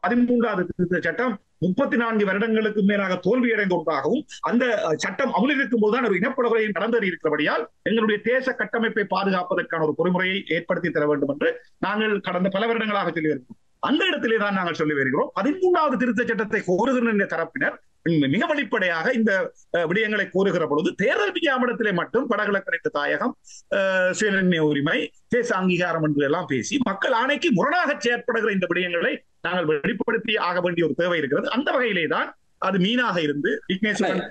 பதிமூன்றாவது திருத்த சட்டம் முப்பத்தி நான்கு வருடங்களுக்கு மேலாக தோல்வியடைந்த உண்டாகவும் அந்த சட்டம் அமலில் இருக்கும் போதுதான் ஒரு இனப்படுகொலை நடந்தது இருக்கிறபடியால் எங்களுடைய தேச கட்டமைப்பை பாதுகாப்பதற்கான ஒரு பொறிமுறையை ஏற்படுத்தி தர வேண்டும் என்று நாங்கள் கடந்த பல வருடங்களாக சொல்லி வருகிறோம் அந்த இடத்திலே தான் நாங்கள் சொல்லி வருகிறோம் பதிமூன்றாவது திருத்த சட்டத்தை கோருகின்ற தரப்பினர் மிக வெளிப்படையாக இந்த விடயங்களை கூறுகிற பொழுது தேர்தல் விஞ்ஞாபனத்திலே மட்டும் வடகிழக்கு தாயகம் அஹ், சுயநிர்ணய உரிமை தேச அங்கீகாரம் என்று எல்லாம் பேசி மக்கள் ஆணைக்கு முரணாக செயற்படுகிற இந்த விடயங்களை நாங்கள் வெளிப்படுத்தி ஆக வேண்டிய ஒரு தேவை இருக்கிறது. அந்த வகையிலே தான் அது மீனாக இருந்து விக்னேஸ்வரன்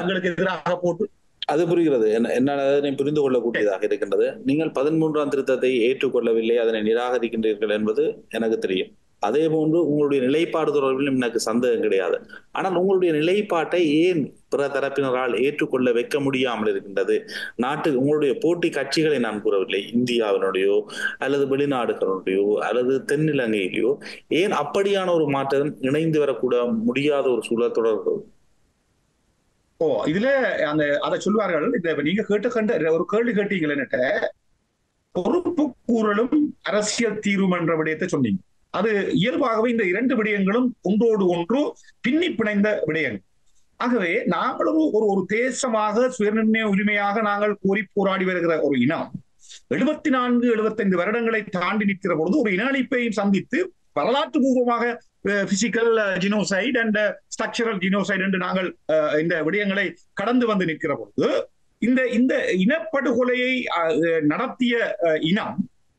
எங்களுக்கு எதிராக போட்டு அது புரிகிறது. என்ன- என்னால் அதனை புரிந்து கொள்ளக்கூடியதாக இருக்கின்றது. நீங்கள் பதிமூன்றாம் திருத்தத்தை ஏற்றுக்கொள்ளவில்லை அதனை நிராகரிக்கின்றீர்கள் என்பது எனக்கு தெரியும். அதே போன்று உங்களுடைய நிலைப்பாடு தொடர்பிலும் எனக்கு சந்தேகம் கிடையாது. ஆனால் உங்களுடைய நிலைப்பாட்டை ஏன் பிற தரப்பினரால் ஏற்றுக்கொள்ள வைக்க முடியாமல் இருக்கின்றது? நாட்டு உங்களுடைய போட்டி கட்சிகளை நான் கூறவில்லை. இந்தியாவினுடையோ அல்லது வெளிநாடுகளுடையோ அல்லது தென்னிலங்கையிலேயோ ஏன் அப்படியான ஒரு மாற்றம் இணைந்து வரக்கூட முடியாத ஒரு சூழல் தொடர்பு ஓ இதுல அந்த அதை சொல்வார்கள் இந்த நீங்க கேட்டு கண்ட ஒரு கேள்வி கேட்டீங்களேன்னுட்ட பொறுப்பு கூறலும் அரசியல் தீர்வு என்ற விடயத்தை சொன்னீங்க. அது இயல்பாகவே இந்த இரண்டு விடயங்களும் ஒன்றோடு ஒன்று பின்னி பிணைந்த விடயங்கள். ஆகவே நாங்களும் ஒரு ஒரு தேசமாக சுயநிர்ணய உரிமையாக நாங்கள் கோரி போராடி வருகிற ஒரு இனம் எழுபத்தி நான்கு எழுபத்தைந்து வருடங்களை தாண்டி நிற்கிற பொழுது ஒரு இன அழிப்பையும் சந்தித்து வரலாற்று பூர்வமாக physical genocide and structural genocide என்று நாங்கள் அஹ், இந்த விடயங்களை கடந்து வந்து நிற்கிற பொழுது இந்த இந்த இனப்படுகொலையை அஹ், நடத்திய அஹ், இனம்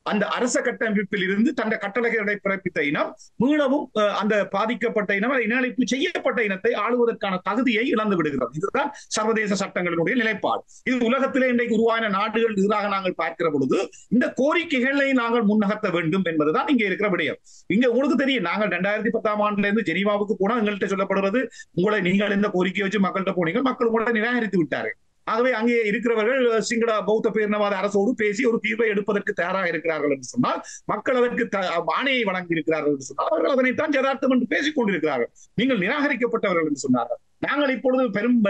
அந்த அரச கட்டமைப்பில் இருந்து தந்த கட்டளைகளை பிறப்பித்த இனம் மீளவும் அஹ், அந்த பாதிக்கப்பட்ட இனம் அந்த செய்யப்பட்ட இனத்தை ஆளுவதற்கான தகுதியை இழந்து விடுகிறது. இதுதான் சர்வதேச சட்டங்களினுடைய நிலைப்பாடு. இது உலகத்திலே இன்றைக்கு உருவான நாடுகள் எதிராக நாங்கள் பார்க்கிற பொழுது இந்த கோரிக்கைகளை நாங்கள் முன்னகர்த்த வேண்டும் என்பதுதான் இங்க இருக்கிற விடயம். இங்க உங்களுக்கு தெரியும் நாங்கள் ரெண்டாயிரத்தி பத்தாம் ஆண்டுல இருந்து ஜெனீவாவுக்கு போனா எங்கள்கிட்ட சொல்லப்படுறது உங்களை நீங்கள் இந்த கோரிக்கை வச்சு மக்கள்கிட்ட போனீங்க மக்கள் உங்களை நிராகரித்து விட்டார்கள். ஆகவே அங்கே இருக்கிறவர்கள் சிங்கள பௌத்த பேரினவாத அரசோடு பேசி ஒரு தீர்வை எடுப்பதற்கு தயாராக இருக்கிறார்கள் என்று சொன்னால் மக்கள் அதற்கு த- ஆணையை வழங்கி இருக்கிறார்கள் என்று சொன்னால் அவர்கள் அதனைத்தான் யதார்த்தம் என்று பேசிக் கொண்டிருக்கிறார்கள் நீங்கள் நிராகரிக்கப்பட்டவர்கள் என்று சொன்னார்கள். நாங்கள் இப்பொழுது பெரும்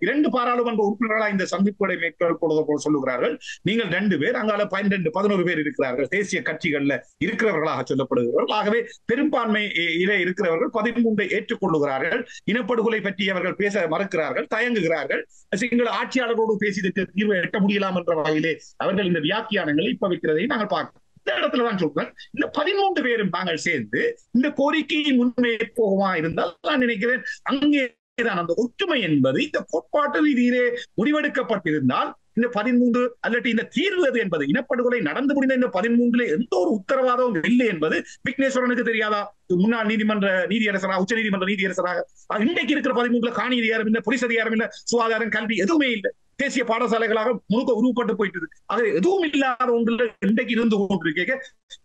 இரண்டு பாராளுமன்ற உறுப்பினர்களாக இந்த சந்திப்புகளை மேற்கொள்வது போல் சொல்லுகிறார்கள். நீங்கள் ரெண்டு பேர் அங்கால பன்னிரண்டு பதினோரு பேர் இருக்கிறார்கள். தேசிய கட்சிகள்ல இருக்கிறவர்களாக சொல்லப்படுகிறார்கள் ஆகவே பெரும்பான்மை இ- இருக்கிறவர்கள் பதிமூன்றை ஏற்றுக்கொள்ளுகிறார்கள். இனப்படுகொலை பற்றி அவர்கள் பேச மறுக்கிறார்கள் தயங்குகிறார்கள். சிங்கள ஆட்சியாளர்களோடு பேசியதற்கு தீர்வை எட்ட முடியலாம் என்ற வகையிலே அவர்கள் இந்த வியாக்கியானங்களை இப்ப வைக்கிறதை நாங்கள் பார்க்கிறோம். இந்த இடத்துல தான் சொல்றேன். இந்த பதிமூன்று பேரும் நாங்கள் சேர்ந்து இந்த கோரிக்கையை முன்னே போகுமா இருந்தால் நான் நினைக்கிறேன் அங்கே தான் அந்த ஒற்றுமை என்பது இந்த கோட்பாட்டு ரீதியிலே முடிவெடுக்கப்பட்டிருந்தால் இந்த பதிமூன்று அல்லது இந்த தீர்வு அது என்பது இனப்படுகொலை நடந்து முடிந்த இந்த பதிமூன்றுல எந்த ஒரு உத்தரவாதமும் இல்லை என்பது விக்னேஸ்வரனுக்கு தெரியாதா? முன்னாள் நீதிமன்ற நீதியரசராக உச்ச நீதிமன்ற நீதியரசராக இன்றைக்கு இருக்கிற பதிமூன்றுல காணி அதிகாரம் இல்ல பொலிஸ் அதிகாரம் இல்ல சுகாதாரம் கல்வி எதுவுமே இல்லை. தேசிய பாடசாலைகளாக முழுக்க உருவப்பட்டு போயிட்டு அது எதுவும் இல்லாத ஒன்றுல இன்றைக்கு இருந்து கொண்டிருக்க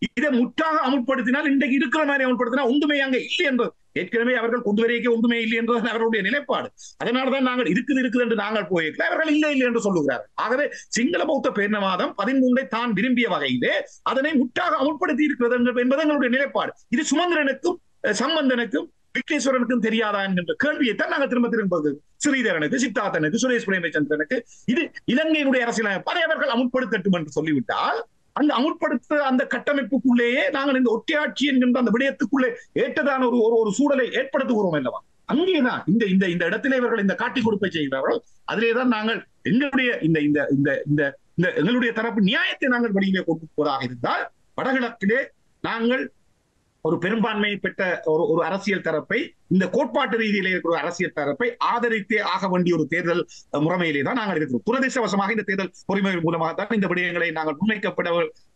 இதை முற்றாக அமுல்படுத்தினால் இன்றைக்கு இருக்கிற மாதிரி அமுல்படுத்தினா ஒன்றுமே அங்க இல்லை என்பது ஏற்கனவே அவர்கள் கொண்டு வரைக்க ஒன்றுமே இல்லை என்பது அவர்களுடைய நிலைப்பாடு. அதனாலதான் நாங்கள் இருக்குது இருக்குது என்று நாங்கள் போயிருக்கல அவர்கள் இல்லை இல்லை என்று சொல்லுகிறார்கள் ஆகவே சிங்கள பௌத்த பேரினவாதம் பதிமூன்றை தான் விரும்பிய வகையிலே அதனை முற்றாக அமுல்படுத்தி இருக்கிறது என்று- என்பது எங்களுடைய நிலைப்பாடு. இது சுமந்திரனுக்கும் சம்பந்தனுக்கும் விக்னேஸ்வரனுக்கும் தெரியாதா என்கின்ற கேள்வியைத்தான் நாங்கள் திரும்ப திரும்பது ஸ்ரீதரனுக்கு சித்தார்த்தனுக்கு சுரேஷ் பிரேமச்சந்திரனுக்கு இது இலங்கையினுடைய அரசியலமைப்பு. அதை அவர்கள் என்று சொல்லிவிட்டால் அந்த அமுற்படுத்த அந்த கட்டமைப்புக்குள்ளேயே நாங்கள் இந்த ஒற்றையாட்சி என்கின்ற அந்த விடயத்துக்குள்ளே ஏற்றதான ஒரு ஒரு ஒரு சூழலை ஏற்படுத்துகிறோம் அல்லவா? அங்கேதான் இந்த இந்த இந்த இடத்திலே இவர்கள் இந்த காட்டி கொடுப்பை செய்கிறார்கள். அதிலேதான் நாங்கள் எங்களுடைய இந்த இந்த இந்த இந்த இந்த எங்களுடைய தரப்பு நியாயத்தை நாங்கள் வெளியிலே கொண்டு போவதாக இருந்தால் வடகிழக்கிலே நாங்கள் ஒரு பெரும்பான்மையை பெற்ற ஒரு ஒரு அரசியல் தரப்பை இந்த கோட்பாட்டு ரீதியிலே இருக்கிற அரசியல் தரப்பை ஆதரித்தே ஆக வேண்டிய ஒரு தேர்தல் முறைமையிலே தான் நாங்கள் இருக்கிறோம். துரதிர்ஷ்டவசமாக இந்த தேர்தல் பொறுமை மூலமாக தான் இந்த விடயங்களை நாங்கள் முன்வைக்கப்பட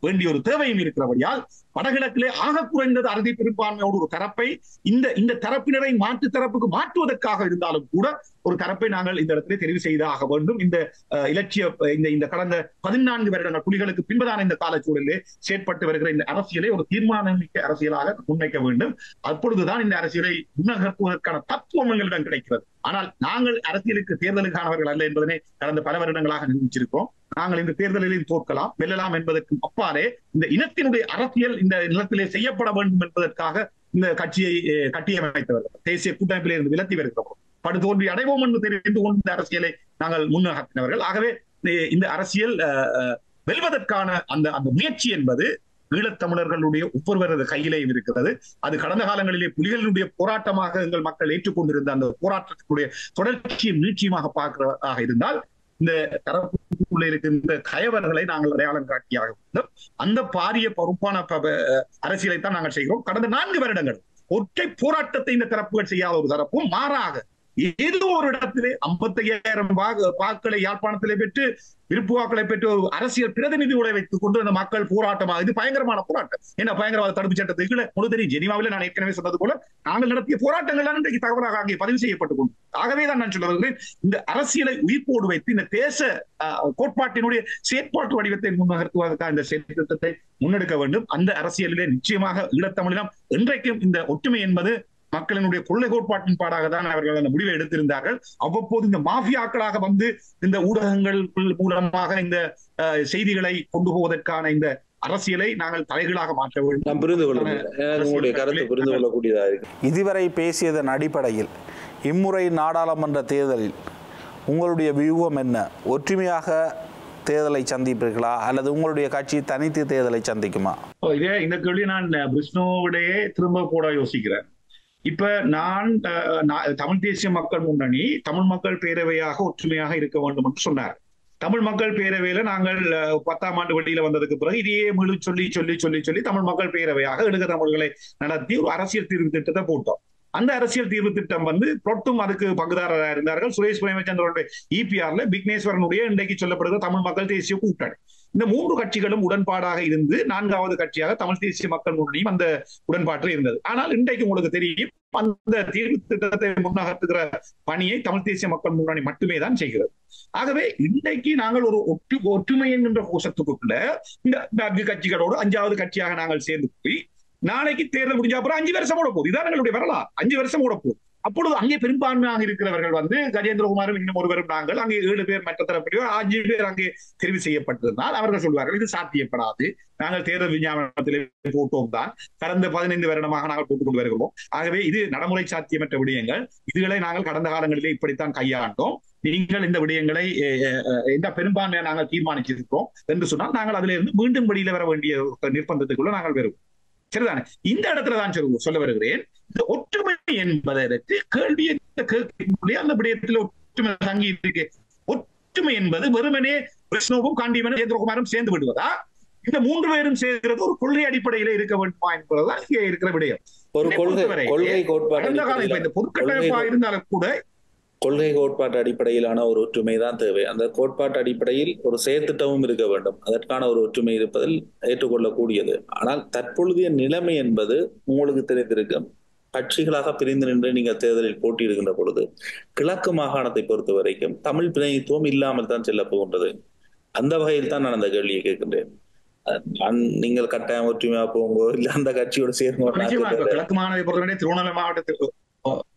வேண்டிய ஒரு தேவையும் இருக்கிறபடியால் வடகிழக்கிலே ஆக குறைந்தது அறுதி பெரும்பான்மையோடு ஒரு தரப்பை இந்த இந்த தரப்பினரை மாற்று தரப்புக்கு மாற்றுவதற்காக இருந்தாலும் கூட ஒரு தரப்பை நாங்கள் இந்த இடத்திலே தெரிவு செய்தாக வேண்டும். இந்த அஹ், இலட்சிய இந்த இந்த கடந்த பதினான்கு வருடங்கள் புலிகளுக்கு பின்பதான இந்த காலச்சூழலிலே செயற்பட்டு வருகிற இந்த அரசியலை ஒரு தீர்மானமிக்க அரசியலாக முன்வைக்க வேண்டும். அப்பொழுதுதான் இந்த அரசியலை முன்னகர்த்துவதற்கான தத்துவம் எங்களிடம் கிடைக்கிறது. ஆனால் நாங்கள் அரசியலுக்கு தேர்தலுக்கானவர்கள் அல்ல என்பதனை கடந்த பல வருடங்களாக நிரூபிச்சிருக்கிறோம். நாங்கள் இந்த தேர்தலில் தோற்கலாம். வெல்லலாம் என்பதற்கு அப்பாலே இந்த இனத்தினுடைய அரசியல் இந்த நிலத்திலே செய்யப்பட வேண்டும் என்பதற்காக இந்த கட்சியை கட்டியமைத்தவர்கள் தேசிய கூட்டமைப்பில் இருந்து விலத்தி வருகிறோம் படுதோல்வி அடைவோம் என்று தெரிந்து கொண்டு இந்த அரசியலை நாங்கள் முன்னகத்தினவர்கள் ஆகவே இந்த- அரசியல் வெல்வதற்கான அந்த அந்த முயற்சி என்பது ஈழத்தமிழர்களுடைய ஒவ்வொருவரது கையிலேயும் இருக்கிறது. அது கடந்த காலங்களிலே புலிகளுடைய போராட்டமாக எங்கள் மக்கள் ஏற்றுக்கொண்டிருந்த அந்த போராட்டத்தினுடைய தொடர்ச்சியும் நீட்சியுமாக பார்க்கிறதாக இருந்தால் இந்த தரப்புக்குள்ளே இருக்கின்ற கயவர்களை நாங்கள் அடையாளம் காட்டியாக வேண்டும். அந்த பாரிய பொறுப்பான அரசியலை தான் நாங்கள் செய்கிறோம். கடந்த நான்கு வருடங்கள் ஒற்றை போராட்டத்தை இந்த தரப்புகள் செய்யாத ஒரு தரப்பும் மாறாக ஏதோ ஒரு இடத்திலே ஐம்பத்தையாயிரம் வாக்களை யாழ்ப்பாணத்திலே பெற்று விருப்பு வாக்களை பெற்று ஒரு அரசியல் பிரதிநிதிகளை வைத்துக் கொண்டு அந்த மக்கள் போராட்டமாக இது பயங்கரமான போராட்டம். என்ன பயங்கரவாத தடுப்பு சட்டத்தை கீழே முழு தெரியும் ஜெனிவாவில் நான் ஏற்கனவே சொன்னது போல நாங்கள் நடத்திய போராட்டங்கள் இன்றைக்கு தகவலாக அங்கே பதிவு செய்யப்பட்டுக் கொண்டு. ஆகவே தான் நான் சொல்ல வருகிறேன் இந்த அரசியலை உயிர்ப்போடு வைத்து இந்த தேச கோட்பாட்டினுடைய செயற்பாட்டு வடிவத்தை முன்னகர்த்துவதற்காக இந்த செயற்திட்டத்தை முன்னெடுக்க வேண்டும். அந்த அரசியலிலே நிச்சயமாக ஈழத்தமிழினம் இன்றைக்கும் இந்த ஒற்றுமை என்பது மக்களினுடைய கொள்ளை கோட்பாட்டின் பாடாக தான் அவர்கள் அந்த முடிவை எடுத்திருந்தார்கள். அவ்வப்போது இந்த மாஃபியாக்களாக வந்து இந்த ஊடகங்கள் மூலமாக இந்த செய்திகளை கொண்டு போவதற்கான இந்த அரசியலை நாங்கள் தலைகளாக மாற்ற வேண்டும். நான் புரிந்து உங்களுடைய கருத்து புரிந்து கொள்ளக்கூடியதா இருக்கு? இதுவரை பேசியதன் அடிப்படையில் இம்முறை நாடாளுமன்ற தேர்தலில் உங்களுடைய வியூகம் என்ன? ஒற்றுமையாக தேர்தலை சந்திப்பீர்களா? அல்லது உங்களுடைய கட்சி தனித்து தேர்தலை சந்திக்குமா? இதே இந்த கேள்வி நான் விஷ்ணுவிடையே திரும்ப போட யோசிக்கிறேன். இப்ப நான் தமிழ் தேசிய மக்கள் முன்னணி தமிழ் மக்கள் பேரவையாக ஒற்றுமையாக இருக்க வேண்டும் என்று சொன்னார். தமிழ் மக்கள் பேரவையில நாங்கள் பத்தாம் ஆண்டு வெளியில வந்ததுக்கு பிறகு இதையே முழு சொல்லி சொல்லி சொல்லி சொல்லி தமிழ் மக்கள் பேரவையாக எழுக தமிழ்களை நடத்தி ஒரு அரசியல் தீர்வு திட்டத்தை போட்டோம். அந்த அரசியல் தீர்வு திட்டம் வந்து புரட்டும் அதுக்கு பங்குதாரராக இருந்தார்கள். சுரேஷ் பிரேமச்சந்திரனுடைய இபிஆர்ல விக்னேஸ்வரனுடைய இன்றைக்கு சொல்லப்படுகிற தமிழ் மக்கள் தேசிய கூட்டணி. இந்த மூன்று கட்சிகளும் உடன்பாடாக இருந்து நான்காவது கட்சியாக தமிழ் தேசிய மக்கள் முன்னணியும் அந்த உடன்பாட்டில் இருந்தது. ஆனால் இன்றைக்கு உங்களுக்கு தெரியும் அந்த தீர்வு திட்டத்தை முன்னகர்த்துகிற பணியை தமிழ் தேசிய மக்கள் முன்னணி மட்டுமே தான் செய்கிறது. ஆகவே இன்றைக்கு நாங்கள் ஒரு ஒற்று ஒற்றுமை என்கின்ற கோஷத்துக்குள்ள இந்த கட்சிகளோடு அஞ்சாவது கட்சியாக நாங்கள் சேர்ந்து போய் நாளைக்கு தேர்தல் முடிஞ்ச அப்புறம் அஞ்சு வருஷம் ஓட போகுது. இதான் எங்களுடைய வரலாறு. அஞ்சு வருஷம் ஓட போகுது. அப்பொழுது அங்கே பெரும்பான்மையாக இருக்கிறவர்கள் வந்து கஜேந்திரகுமாரும் இன்னும் ஒருவரும் நாங்கள் அங்கே ஏழு பேர் மற்ற தரப்படியோ அஞ்சு பேர் அங்கே தெரிவு செய்யப்பட்டிருந்தால் அவர்கள் சொல்வார்கள் இது சாத்தியப்படாது. நாங்கள் தேர்தல் விஞ்ஞாபனத்திலே போட்டோம் தான். கடந்த பதினைந்து வருடமாக நாங்கள் போட்டுக் கொண்டு வருகிறோம். ஆகவே இது நடைமுறை சாத்தியமற்ற விடயங்கள். இதுகளை நாங்கள் கடந்த காலங்களிலே இப்படித்தான் கையாண்டோம். நீங்கள் இந்த விடயங்களை அஹ், அஹ், இந்த பெரும்பான்மையை நாங்கள் தீர்மானிச்சிருக்கிறோம் என்று சொன்னால் நாங்கள் அதிலிருந்து இருந்து மீண்டும் வெளியில வர வேண்டிய நிர்பந்தத்துக்குள்ள நாங்கள் வருவோம். சரிதானே? இந்த இடத்துல தான் சொல்ல சொல்ல வருகிறேன். இந்த ஒற்றுமை என்பதற்கு கேள்வி கேட்கக்கூடிய அந்த விடயத்தில் ஒற்றுமை தங்கி இருக்கு. ஒற்றுமை என்பது வெறுமனே விஷ்ணுவும் காண்டியமனும் சேந்திரகுமாரும் சேர்ந்து விடுவதா? இந்த மூன்று பேரும் சேர்க்கிறது ஒரு கொள்கை அடிப்படையில இருக்க வேண்டுமா என்பதுதான் இங்கே இருக்கிற விடயம். ஒரு கொள்கை கொள்கை கோட்பாடு இந்த பொதுக்கட்டமைப்பா இருந்தாலும் கூட கொள்கை கோட்பாட்டு அடிப்படையிலான ஒரு ஒற்றுமை தான் தேவை. அந்த கோட்பாட்டு அடிப்படையில் ஒரு செயற்திட்டமும் இருக்க வேண்டும். அதற்கான ஒரு ஒற்றுமை இருப்பதில் ஏற்றுக்கொள்ளக்கூடியது. ஆனால் தற்பொழுதைய நிலைமை என்பது உங்களுக்கு தெரிந்திருக்கும் கட்சிகளாக பிரிந்து நின்று நீங்கள் தேர்தலில் போட்டியிடுகின்ற பொழுது கிழக்கு மாகாணத்தை பொறுத்த வரைக்கும் தமிழ் பிரதிநிதித்துவம் இல்லாமல் தான் செல்ல போகின்றது. அந்த வகையில் தான் நான் அந்த கேள்வியை கேட்கின்றேன். நீங்கள் கட்டாயம் ஒற்றுமையா போங்கோ இல்ல அந்த கட்சியோட சேர்ந்து கிழக்கு மாநிலத்தை பொறுத்தவரை திருவண்ணாமலை மாவட்டத்தில்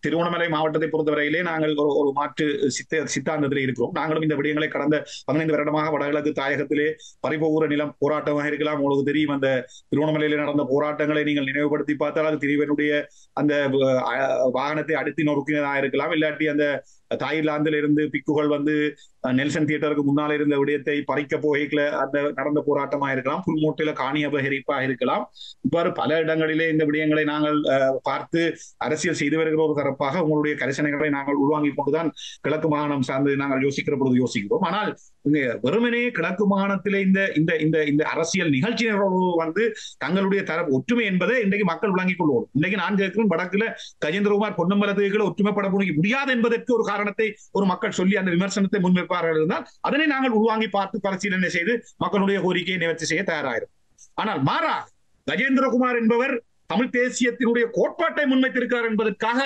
திருவண்ணாமலை மாவட்டத்தை பொறுத்தவரையிலே நாங்கள் ஒரு ஒரு மாற்று சித்த சித்தாந்தத்தில் இருக்கிறோம். நாங்களும் இந்த விடயங்களை கடந்த பதினைந்து வருடமாக வடகிழக்கு தாயகத்திலே பறிபோகிற நிலம் போராட்டமாக இருக்கலாம். உங்களுக்கு தெரியும் அந்த திருவண்ணாமலையில நடந்த போராட்டங்களை நீங்கள் நினைவுபடுத்தி பார்த்தால் அது திரிவனுடைய அந்த வாகனத்தை அடுத்தி நொறுக்கினதாக இருக்கலாம். இல்லாட்டி அந்த தாய்லாந்தில் இருந்து பிக்குகள் வந்து நெல்சன் தியேட்டருக்கு முன்னால் இருந்த விடயத்தை பறிக்க போகல அந்த நடந்த போராட்டமா இருக்கலாம். புல்மூட்டையில காணி அபகரிப்பா இருக்கலாம். இவ்வாறு பல இடங்களிலே இந்த விடயங்களை நாங்கள் அஹ், பார்த்து அரசியல் செய்து வருகிற ஒரு சிறப்பாக உங்களுடைய கரிசனைகளை நாங்கள் உள்வாங்கிக் கொண்டுதான் கிழக்கு மாகாணம் சார்ந்து நாங்கள் யோசிக்கிற பொழுது யோசிக்கிறோம். ஆனால் இங்க வெறுமனே கிழக்கு மாகாணத்திலே இந்த இந்த இந்த இந்த அரசியல் நிகழ்ச்சி வந்து தங்களுடைய தரப்பு ஒற்றுமை என்பதை இன்றைக்கு மக்கள் விளங்கிக் கொள்வோம். இன்றைக்கு நான் கேட்கிறேன் வடக்குல கஜேந்திரகுமார் பொன்னம்பலத்துக்கு ஒற்றுமைப்பட முடியாது என்பதற்கு ஒரு காரணத்தை ஒரு மக்கள் சொல்லி அந்த விமர்சனத்தை முன்வைப்பார்கள் இருந்தால் அதனை நாங்கள் உள்வாங்கி பார்த்து பரிசீலனை செய்து மக்களுடைய கோரிக்கையை நிவர்த்தி செய்ய தயாராகிறோம். ஆனால் மாறா கஜேந்திரகுமார் என்பவர் தமிழ் தேசியத்தினுடைய கோட்பாட்டை முன்வைத்திருக்கிறார் என்பதற்காக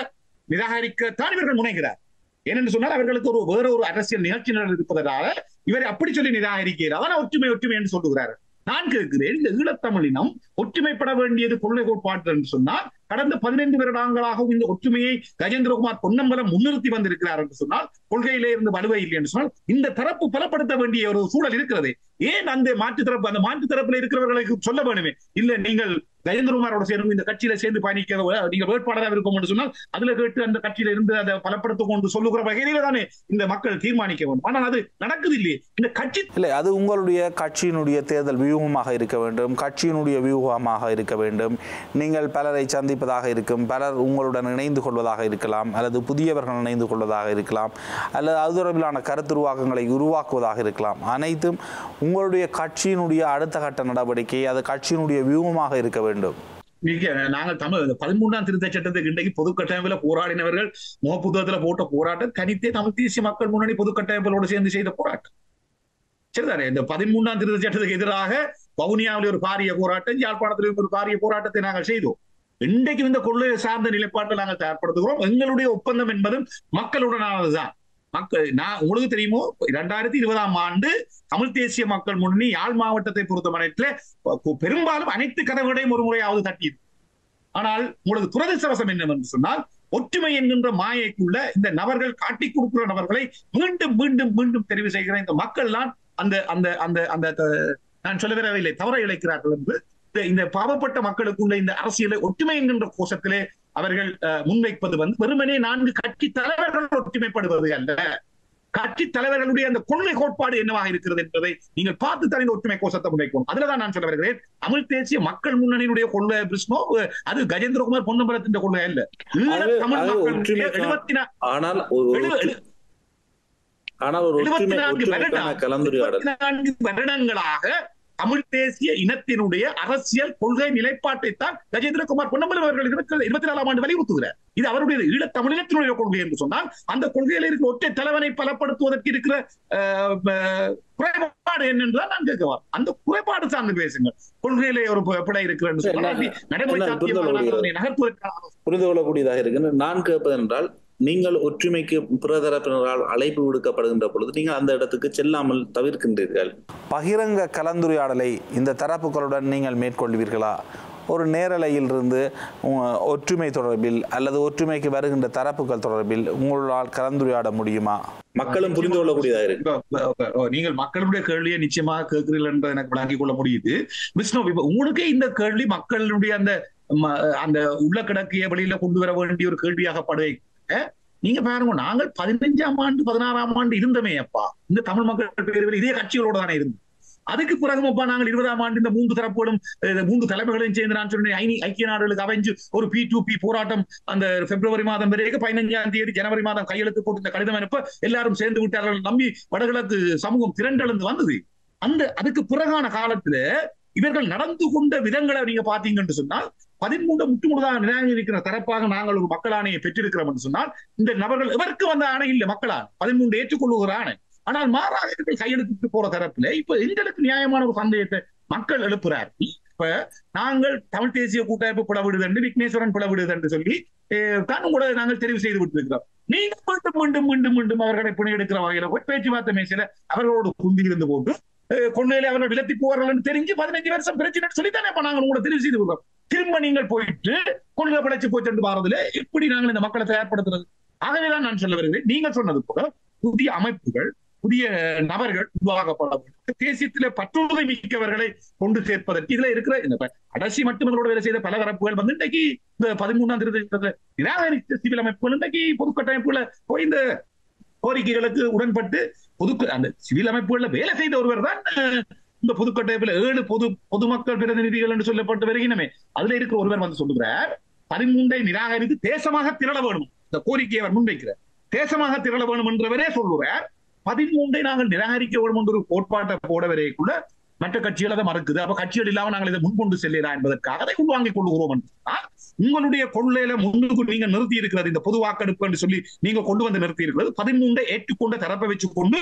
நிராகரிக்கத்தான் இவர்கள் முனைகிறார். ஏனென்று சொன்னால் அவர்களுக்கு ஒரு வேற ஒரு அரசியல் நிகழ்ச்சி இருப்பதனால இவரை அப்படி சொல்லி நிராகரிக்கிறார். அதான் ஒற்றுமை ஒற்றுமை என்று சொல்லுகிறார். நான் கேட்கிறேன் இந்த ஈழத்தமிழினம் ஒற்றுமைப்பட வேண்டியது கொள்கை கோட்பாட்டு என்று சொன்னால் கடந்த பதினைந்து வருடங்களாகவும் இந்த ஒற்றுமையை கஜேந்திரகுமார் பொன்னம்பலம் முன்னிறுத்தி வந்திருக்கிறார் என்று சொன்னால் கொள்கையிலே இருந்து வலுவை இல்லை என்று சொன்னால் இந்த தரப்பு பலப்படுத்த வேண்டிய ஒரு சூழல் இருக்கிறது. ஏன் அந்த மாற்று தரப்பு அந்த மாற்று தரப்புல இருக்கிறவர்களுக்கு சொல்ல வேணுமே? இல்ல நீங்கள் கஜேந்திரகுமாரோட சேர்ந்து இந்த கட்சியில சேர்ந்து பயணிக்க நீங்க வேட்பாளராக இருக்கும் என்று சொன்னால் அதுல கேட்டு அந்த கட்சியில இருந்து அதை பலப்படுத்தும் கொண்டு சொல்லுகிற வகையில தானே இந்த மக்கள் தீர்மானிக்க வேண்டும். ஆனால் அது நடக்குது இல்லையே இந்த கட்சி இல்லை அது உங்களுடைய கட்சியினுடைய தேர்தல் வியூகமாக இருக்க வேண்டும் கட்சியினுடைய வியூகமாக இருக்க வேண்டும். நீங்கள் பலரை சந்திப்பதாக இருக்கும். பலர் உங்களுடன் இணைந்து கொள்வதாக இருக்கலாம். அல்லது புதியவர்கள் இணைந்து கொள்வதாக இருக்கலாம். அல்லது அது தொடர்பிலான கருத்துருவாக்கங்களை உருவாக்குவதாக இருக்கலாம். அனைத்தும் உங்களுடைய கட்சியினுடைய அடுத்த கட்ட நடவடிக்கை அது கட்சியினுடைய வியூகமாக இருக்க வேண்டும். மிக நாங்கள் தமிழ் பதிமூன்றாம் திருத்த சட்டத்துக்கு இன்றைக்கு பொது கட்டமைப்பில் போராடினவர்கள் முகப்புத்தகத்தில் போட்ட போராட்டம் தனித்தே தமிழ் தேசிய மக்கள் முன்னணி பொது கட்டமைப்புகளோடு சேர்ந்து செய்த போராட்டம். சரிதானே? இந்த பதிமூன்றாம் திருத்த சட்டத்துக்கு எதிராக வவுனியாவில் ஒரு பாரிய போராட்டம் யாழ்ப்பாணத்திலும் ஒரு பாரிய போராட்டத்தை நாங்கள் செய்தோம். இன்றைக்கு இந்த கொள்கை சார்ந்த நிலைப்பாட்டை நாங்கள் தயார்படுத்துகிறோம். எங்களுடைய ஒப்பந்தம் என்பதும் மக்களுடனானதுதான். மக்கள் நான் உங்களுக்கு தெரியுமோ இரண்டாயிரத்தி இருபதாம் ஆண்டு தமிழ் தேசிய மக்கள் முன்னணி யாழ் மாவட்டத்தை பொறுத்தமனத்தில் பெரும்பாலும் அனைத்து கதவுகளையும் ஒரு முறையாவது தட்டியது ஆனால் உங்களுக்கு துரதிருஷ்டவசம் என்னவென்று சொன்னால் ஒற்றுமை என்கின்ற மாயைக்குள்ள இந்த நபர்கள் காட்டி கொடுக்கிற நபர்களை மீண்டும் மீண்டும் மீண்டும் தெரிவு செய்கிற இந்த மக்கள் தான் அந்த அந்த அந்த அந்த நான் சொல்ல வரவில்லை தவற இழைக்கிறார்கள் என்று இந்த பாவப்பட்ட மக்களுக்குள்ள இந்த அரசியலை ஒற்றுமை என்கின்ற கோஷத்திலே அவர்கள் முன்வைப்பது வந்து வெறுமனே நான்கு கட்சி தலைவர்கள் ஒற்றுமைப்படுவது அல்ல. கட்சி தலைவர்களுடைய அந்த கொள்கை கோட்பாடு என்னவாக இருக்கிறது என்பதை நீங்கள் பார்த்து தனி ஒற்றுமை கோஷத்தை முன்வைக்கணும். அதுலதான் நான் சொல்ல வருகிறேன். தமிழ் தேசிய மக்கள் முன்னணியினுடைய கொள்கை பிரிஸ்னோ அது கஜேந்திரகுமார் பொன்னம்பலத்தின் கொள்கை அல்ல. ஆனால் ஆனால் ஒரு வருடங்களாக தமிழ் தேசிய இனத்தினுடைய அரசியல் கொள்கை நிலைப்பாட்டை தான் கஜேந்திரகுமார் பொன்னம்பலம் அவர்கள் இருபத்தி நாலாம் ஆண்டு வலியுறுத்துகிறார். இது அவருடைய ஈழத் தமிழினத்தினுடைய கொள்கை என்று சொன்னால் அந்த கொள்கையில இருக்கிற ஒற்றை தலைவனை பலப்படுத்துவதற்கு இருக்கிற குறைபாடு என்னென்றால் நான் கேட்கவா அந்த குறைபாடு சார்ந்து பேசுங்கள். கொள்கையிலே ஒரு பிழை இருக்கிறது நடைமுறை நகர்த்துவதற்கான புரிந்து கொள்ளக்கூடியதாக இருக்கு நான் கேட்பது என்றால் நீங்கள் ஒற்றுமைக்கு பிறதரப்பினரால் அழைப்பு விடுக்கப்படுகின்ற பொழுது நீங்கள் அந்த இடத்துக்கு செல்லாமல் தவிர்க்கின்றீர்கள். பகிரங்க கலந்துரையாடலை இந்த தரப்புகளுடன் நீங்கள் மேற்கொள்வீர்களா? ஒரு நேரலையில் இருந்து ஒற்றுமை தொடர்பில் அல்லது ஒற்றுமைக்கு வருகின்ற தரப்புகள் தொடர்பில் உங்களால் கலந்துரையாட முடியுமா? மக்களும் புரிந்து கொள்ளக்கூடியதாக இருக்கு. நீங்கள் மக்களுடைய கேள்வியை நிச்சயமாக கேட்கிறீர்கள் என்று எனக்கு விளங்கிக் கொள்ள முடியுது. விஷ்ணு உங்களுக்கே இந்த கேள்வி மக்களுடைய அந்த அந்த உள்ள கிடக்கிய வழியில கொண்டு வர வேண்டிய ஒரு கேள்வியாக படுவை நீங்க பாருங்க நாங்கள் பதினைஞ்சாம் ஆண்டு பதினாறாம் ஆண்டு இருந்தமே அப்பா. இந்த தமிழ் மக்கள் பேரவையில் இதே கட்சிகளோட தானே இருந்தோம். அதுக்கு பிறகும் அப்பா நாங்கள் இருபதாம் ஆண்டு இந்த மூன்று தரப்புகளும் மூன்று தலைமைகளையும் சேர்ந்து நான் சொன்னேன் ஐக்கிய நாடுகளுக்கு அமைஞ்சு ஒரு பி டூ பி போராட்டம் அந்த பிப்ரவரி மாதம் வரைக்கும் பதினஞ்சாம் தேதி ஜனவரி மாதம் கையெழுத்து போட்டு இந்த கடிதம் அனுப்ப எல்லாரும் சேர்ந்து விட்டார்கள் நம்பி வடகிழக்கு சமூகம் திரண்டெழுந்து வந்தது. அந்த அதுக்கு பிறகான காலத்துல இவர்கள் நடந்து கொண்ட விதங்களை நீங்க பாத்தீங்கன்னு சொன்னால் பதிமூன்று முற்றுமுழுதாக நிராகரிக்கிற தரப்பாக நாங்கள் ஒரு மக்கள் ஆணையை பெற்றிருக்கிறோம் என்று சொன்னால் இந்த நபர்கள் இவருக்கு வந்த ஆணை இல்லை மக்களால் பதிமூன்று ஏற்றுக்கொள்ளுகிற ஆணை. ஆனால் மாறாக இவர்கள் கையெழுத்துட்டு போற தரப்புல இப்ப எங்களுக்கு நியாயமான ஒரு சந்தேகத்தை மக்கள் எழுப்புறார். இப்ப நாங்கள் தமிழ் தேசிய கூட்டமைப்பு பிளவிடுது என்று விக்னேஸ்வரன் பிளவிடுது என்று சொல்லி தான் கூட நாங்கள் தெரிவு செய்து விட்டிருக்கிறோம். நீங்க மீண்டும் மீண்டும் மீண்டும் மீண்டும் அவர்களை பிணை எடுக்கிற வகையில போய் பேச்சுவார்த்தை மேசையில அவர்களோடு குந்தி இருந்து போட்டு கொள்ளையில அவர்கள் விலத்தி போவார்கள் தெரிஞ்சு பதினஞ்சு வருஷம் பிரச்சனை சொல்லித்தானே இப்ப நாங்கள் உங்களை தெரிவு செய்து விடுறோம் திரும்ப நீங்கள் போயிட்டு கொள்கை படைச்சு போயிட்டு பாரதில் எப்படி நாங்கள் இந்த மக்களை தயார்படுத்துறது. ஆகவேதான் நான் சொல்ல வருகிறேன். நீங்க சொன்னது போல புதிய அமைப்புகள் புதிய நபர்கள் உருவாக்கப்பட வேண்டும். தேசியத்திலே பற்றுறுதி மிக்கவர்களை கொண்டு சேர்ப்பதற்கு இதுல இருக்கிற இந்த கடைசி மட்டும் வேலை செய்த பல தரப்புகள் வந்து இன்றைக்கு இந்த பதிமூணாம் தேதி நிராகரித்த சிவில் அமைப்புகள் இன்றைக்கு பொதுக்கட்டமைப்புல போய் இந்த கோரிக்கைகளுக்கு உடன்பட்டு பொது அந்த சிவில் அமைப்புகள்ல வேலை செய்த ஒருவர் தான் இந்த பொதுக்கட்டமைப்புல ஏழு பொது பொதுமக்கள் பிரதிநிதிகள் என்று சொல்லப்பட்டு வருகின்றமே. அதுல இருக்கிற ஒருவர் வந்து சொல்லுகிறார் பதிமூன்றை நிராகரித்து தேசமாக திரள வேணும். இந்த கோரிக்கையை அவர் முன்வைக்கிறார். தேசமாக திரள வேணும் என்றவரே சொல்லுவார். பதிமூன்றை நாங்கள் நிராகரிக்க வேண்டும் என்ற ஒரு கோட்பாட்டை போட வரைக்குள்ள மற்ற கட்சிகள் அதை மறுக்குது. அப்ப கட்சிகள் இல்லாமல் நாங்கள் இதை முன்கொண்டு செல்லலாம் என்பதற்காக அதை உள்வாங்கிக் கொள்கிறோம் உங்களுடைய கொள்ளையில முன்னுக்கு நீங்க நிறுத்தி இருக்கிறது இந்த பொது வாக்கெடுப்பு என்று சொல்லி நீங்க கொண்டு வந்து நிறுத்தி இருக்கிறது பதிமூன்றை ஏற்றுக்கொண்ட தரப்பை வச்சு கொண்டு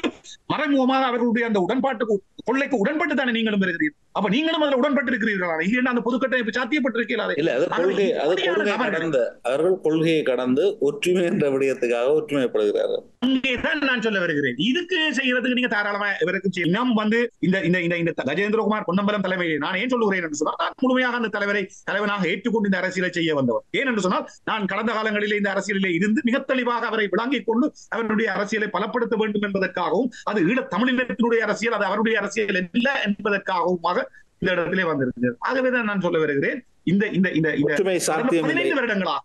மறைமுகமாக அவர்களுடைய அந்த உடன்பாட்டு கொள்ளைக்கு உடன்பட்டு தானே நீங்களும் இருக்கிறீர்கள். அப்ப நீங்களும் அதுல உடன்பட்டு இருக்கிறீர்களா இல்லைன்னா அந்த பொதுக்கட்டமைப்பு சாத்தியப்பட்டிருக்கிறாரே இல்ல அது கொள்கை அது கொள்கை கடந்த அவர்கள் கொள்கையை கடந்து ஒற்றுமை என்ற விடயத்துக்காக ஒற்றுமைப்படுகிறார்கள். அங்கேதான் நான் சொல்ல வருகிறேன். இதுக்கு செய்யறதுக்கு நீங்க தாராளமா இவருக்கு நம் வந்து இந்த இந்த இந்த இந்த கஜேந்திரகுமார் பொன்னம்பலம் தலைமையை நான் ஏன் சொல்லுகிறேன் என்று சொன்னால் நான் முழுமையாக அந்த தலைவரை தலைவனாக ஏற்றுக்கொண்டு இந்த அரசியலை செய்ய வந்தவர். ஏன் என்று சொன்னால் நான் கடந்த காலங்களிலே இந்த அரசியலிலே இருந்து மிக தெளிவாக அவரை விளங்கிக் கொண்டு அவருடைய அரசியலை பலப்படுத்த வேண்டும் என்பதற்காகவும் அது ஈழ தமிழினத்தினுடைய அரசியல் அது அவருடைய அரசியல் அல்ல என்பதற்காகவும் இந்த இடத்திலே வந்திருக்கிறது. ஆகவேதான் நான் சொல்ல வருகிறேன் இந்த இந்த இந்த பதினைந்து வருடங்களா?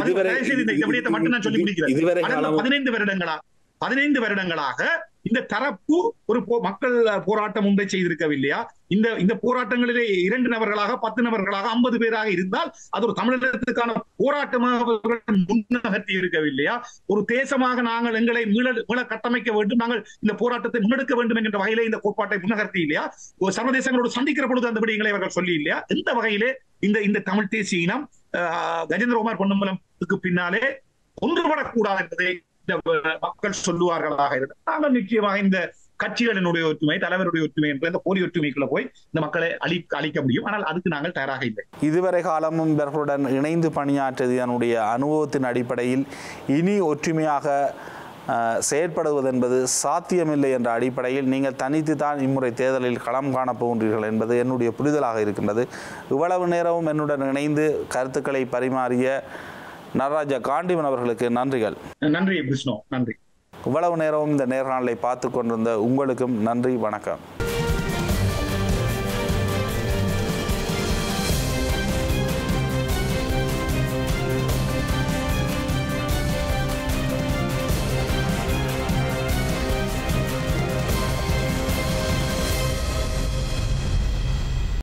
இதுவரை மட்டும் நான் சொல்லி முடிக்கிறேன். பதினைந்து வருடங்களா? பதினைந்து வருடங்களாக இந்த தரப்பு ஒரு போ- மக்கள் போராட்டம் உண்டை செய்திருக்கவில்லையா? இந்த இந்த போராட்டங்களிலே இரண்டு நபர்களாக பத்து நபர்களாக ஐம்பது பேராக இருந்தால் அது ஒரு தமிழகத்துக்கான போராட்டமாக முன்னகர்த்தி இருக்கவில்லையா ஒரு தேசமாக நாங்கள் எங்களை மீள மீள கட்டமைக்க வேண்டும். நாங்கள் இந்த போராட்டத்தை முன்னெடுக்க வேண்டும் என்கின்ற வகையிலே இந்த கோட்பாட்டை முன்னகர்த்தி இல்லையா? ஒரு சர்வதேசங்களோடு சந்திக்கிற பொழுது அந்த விடயங்களை அவர்கள் சொல்லி இல்லையா? எந்த வகையிலே இந்த இந்த தமிழ் தேசிய இனம் கஜேந்திரகுமார் பொன்னம்பலத்துக்கு பின்னாலே ஒன்றுபடக்கூடாது என்பதை இந்த மக்கள் சொல்லுவார்களாக இருந்தால் நாங்கள் நிச்சயமாக இந்த கட்சிகளினுடைய ஒற்றுமை தலைவருடைய ஒற்றுமை என்ற இந்த போலி ஒற்றுமைக்குள்ள போய் இந்த மக்களை அழி அழிக்க முடியும். ஆனால் அதுக்கு நாங்கள் தயாராக இல்லை. இதுவரை காலமும் இவர்களுடன் இணைந்து என்னுடைய அனுபவத்தின் அடிப்படையில் இனி ஒற்றுமையாக அஹ், செயற்படுவது என்பது சாத்தியமில்லை என்ற அடிப்படையில் நீங்கள் தனித்து தான் இம்முறை தேர்தலில் களம் காணப்போகின்றீர்கள் என்பது என்னுடைய புரிதலாக இருக்கின்றது. இவ்வளவு நேரமும் என்னுடன் இணைந்து கருத்துக்களை பரிமாறிய நடராஜா காண்டிவன் அவர்களுக்கு நன்றிகள். நன்றி விஷ்ணு. நன்றி. இவ்வளவு நேரமும் இந்த நேர்காணலை பார்த்து கொண்டிருந்த உங்களுக்கும் நன்றி வணக்கம்.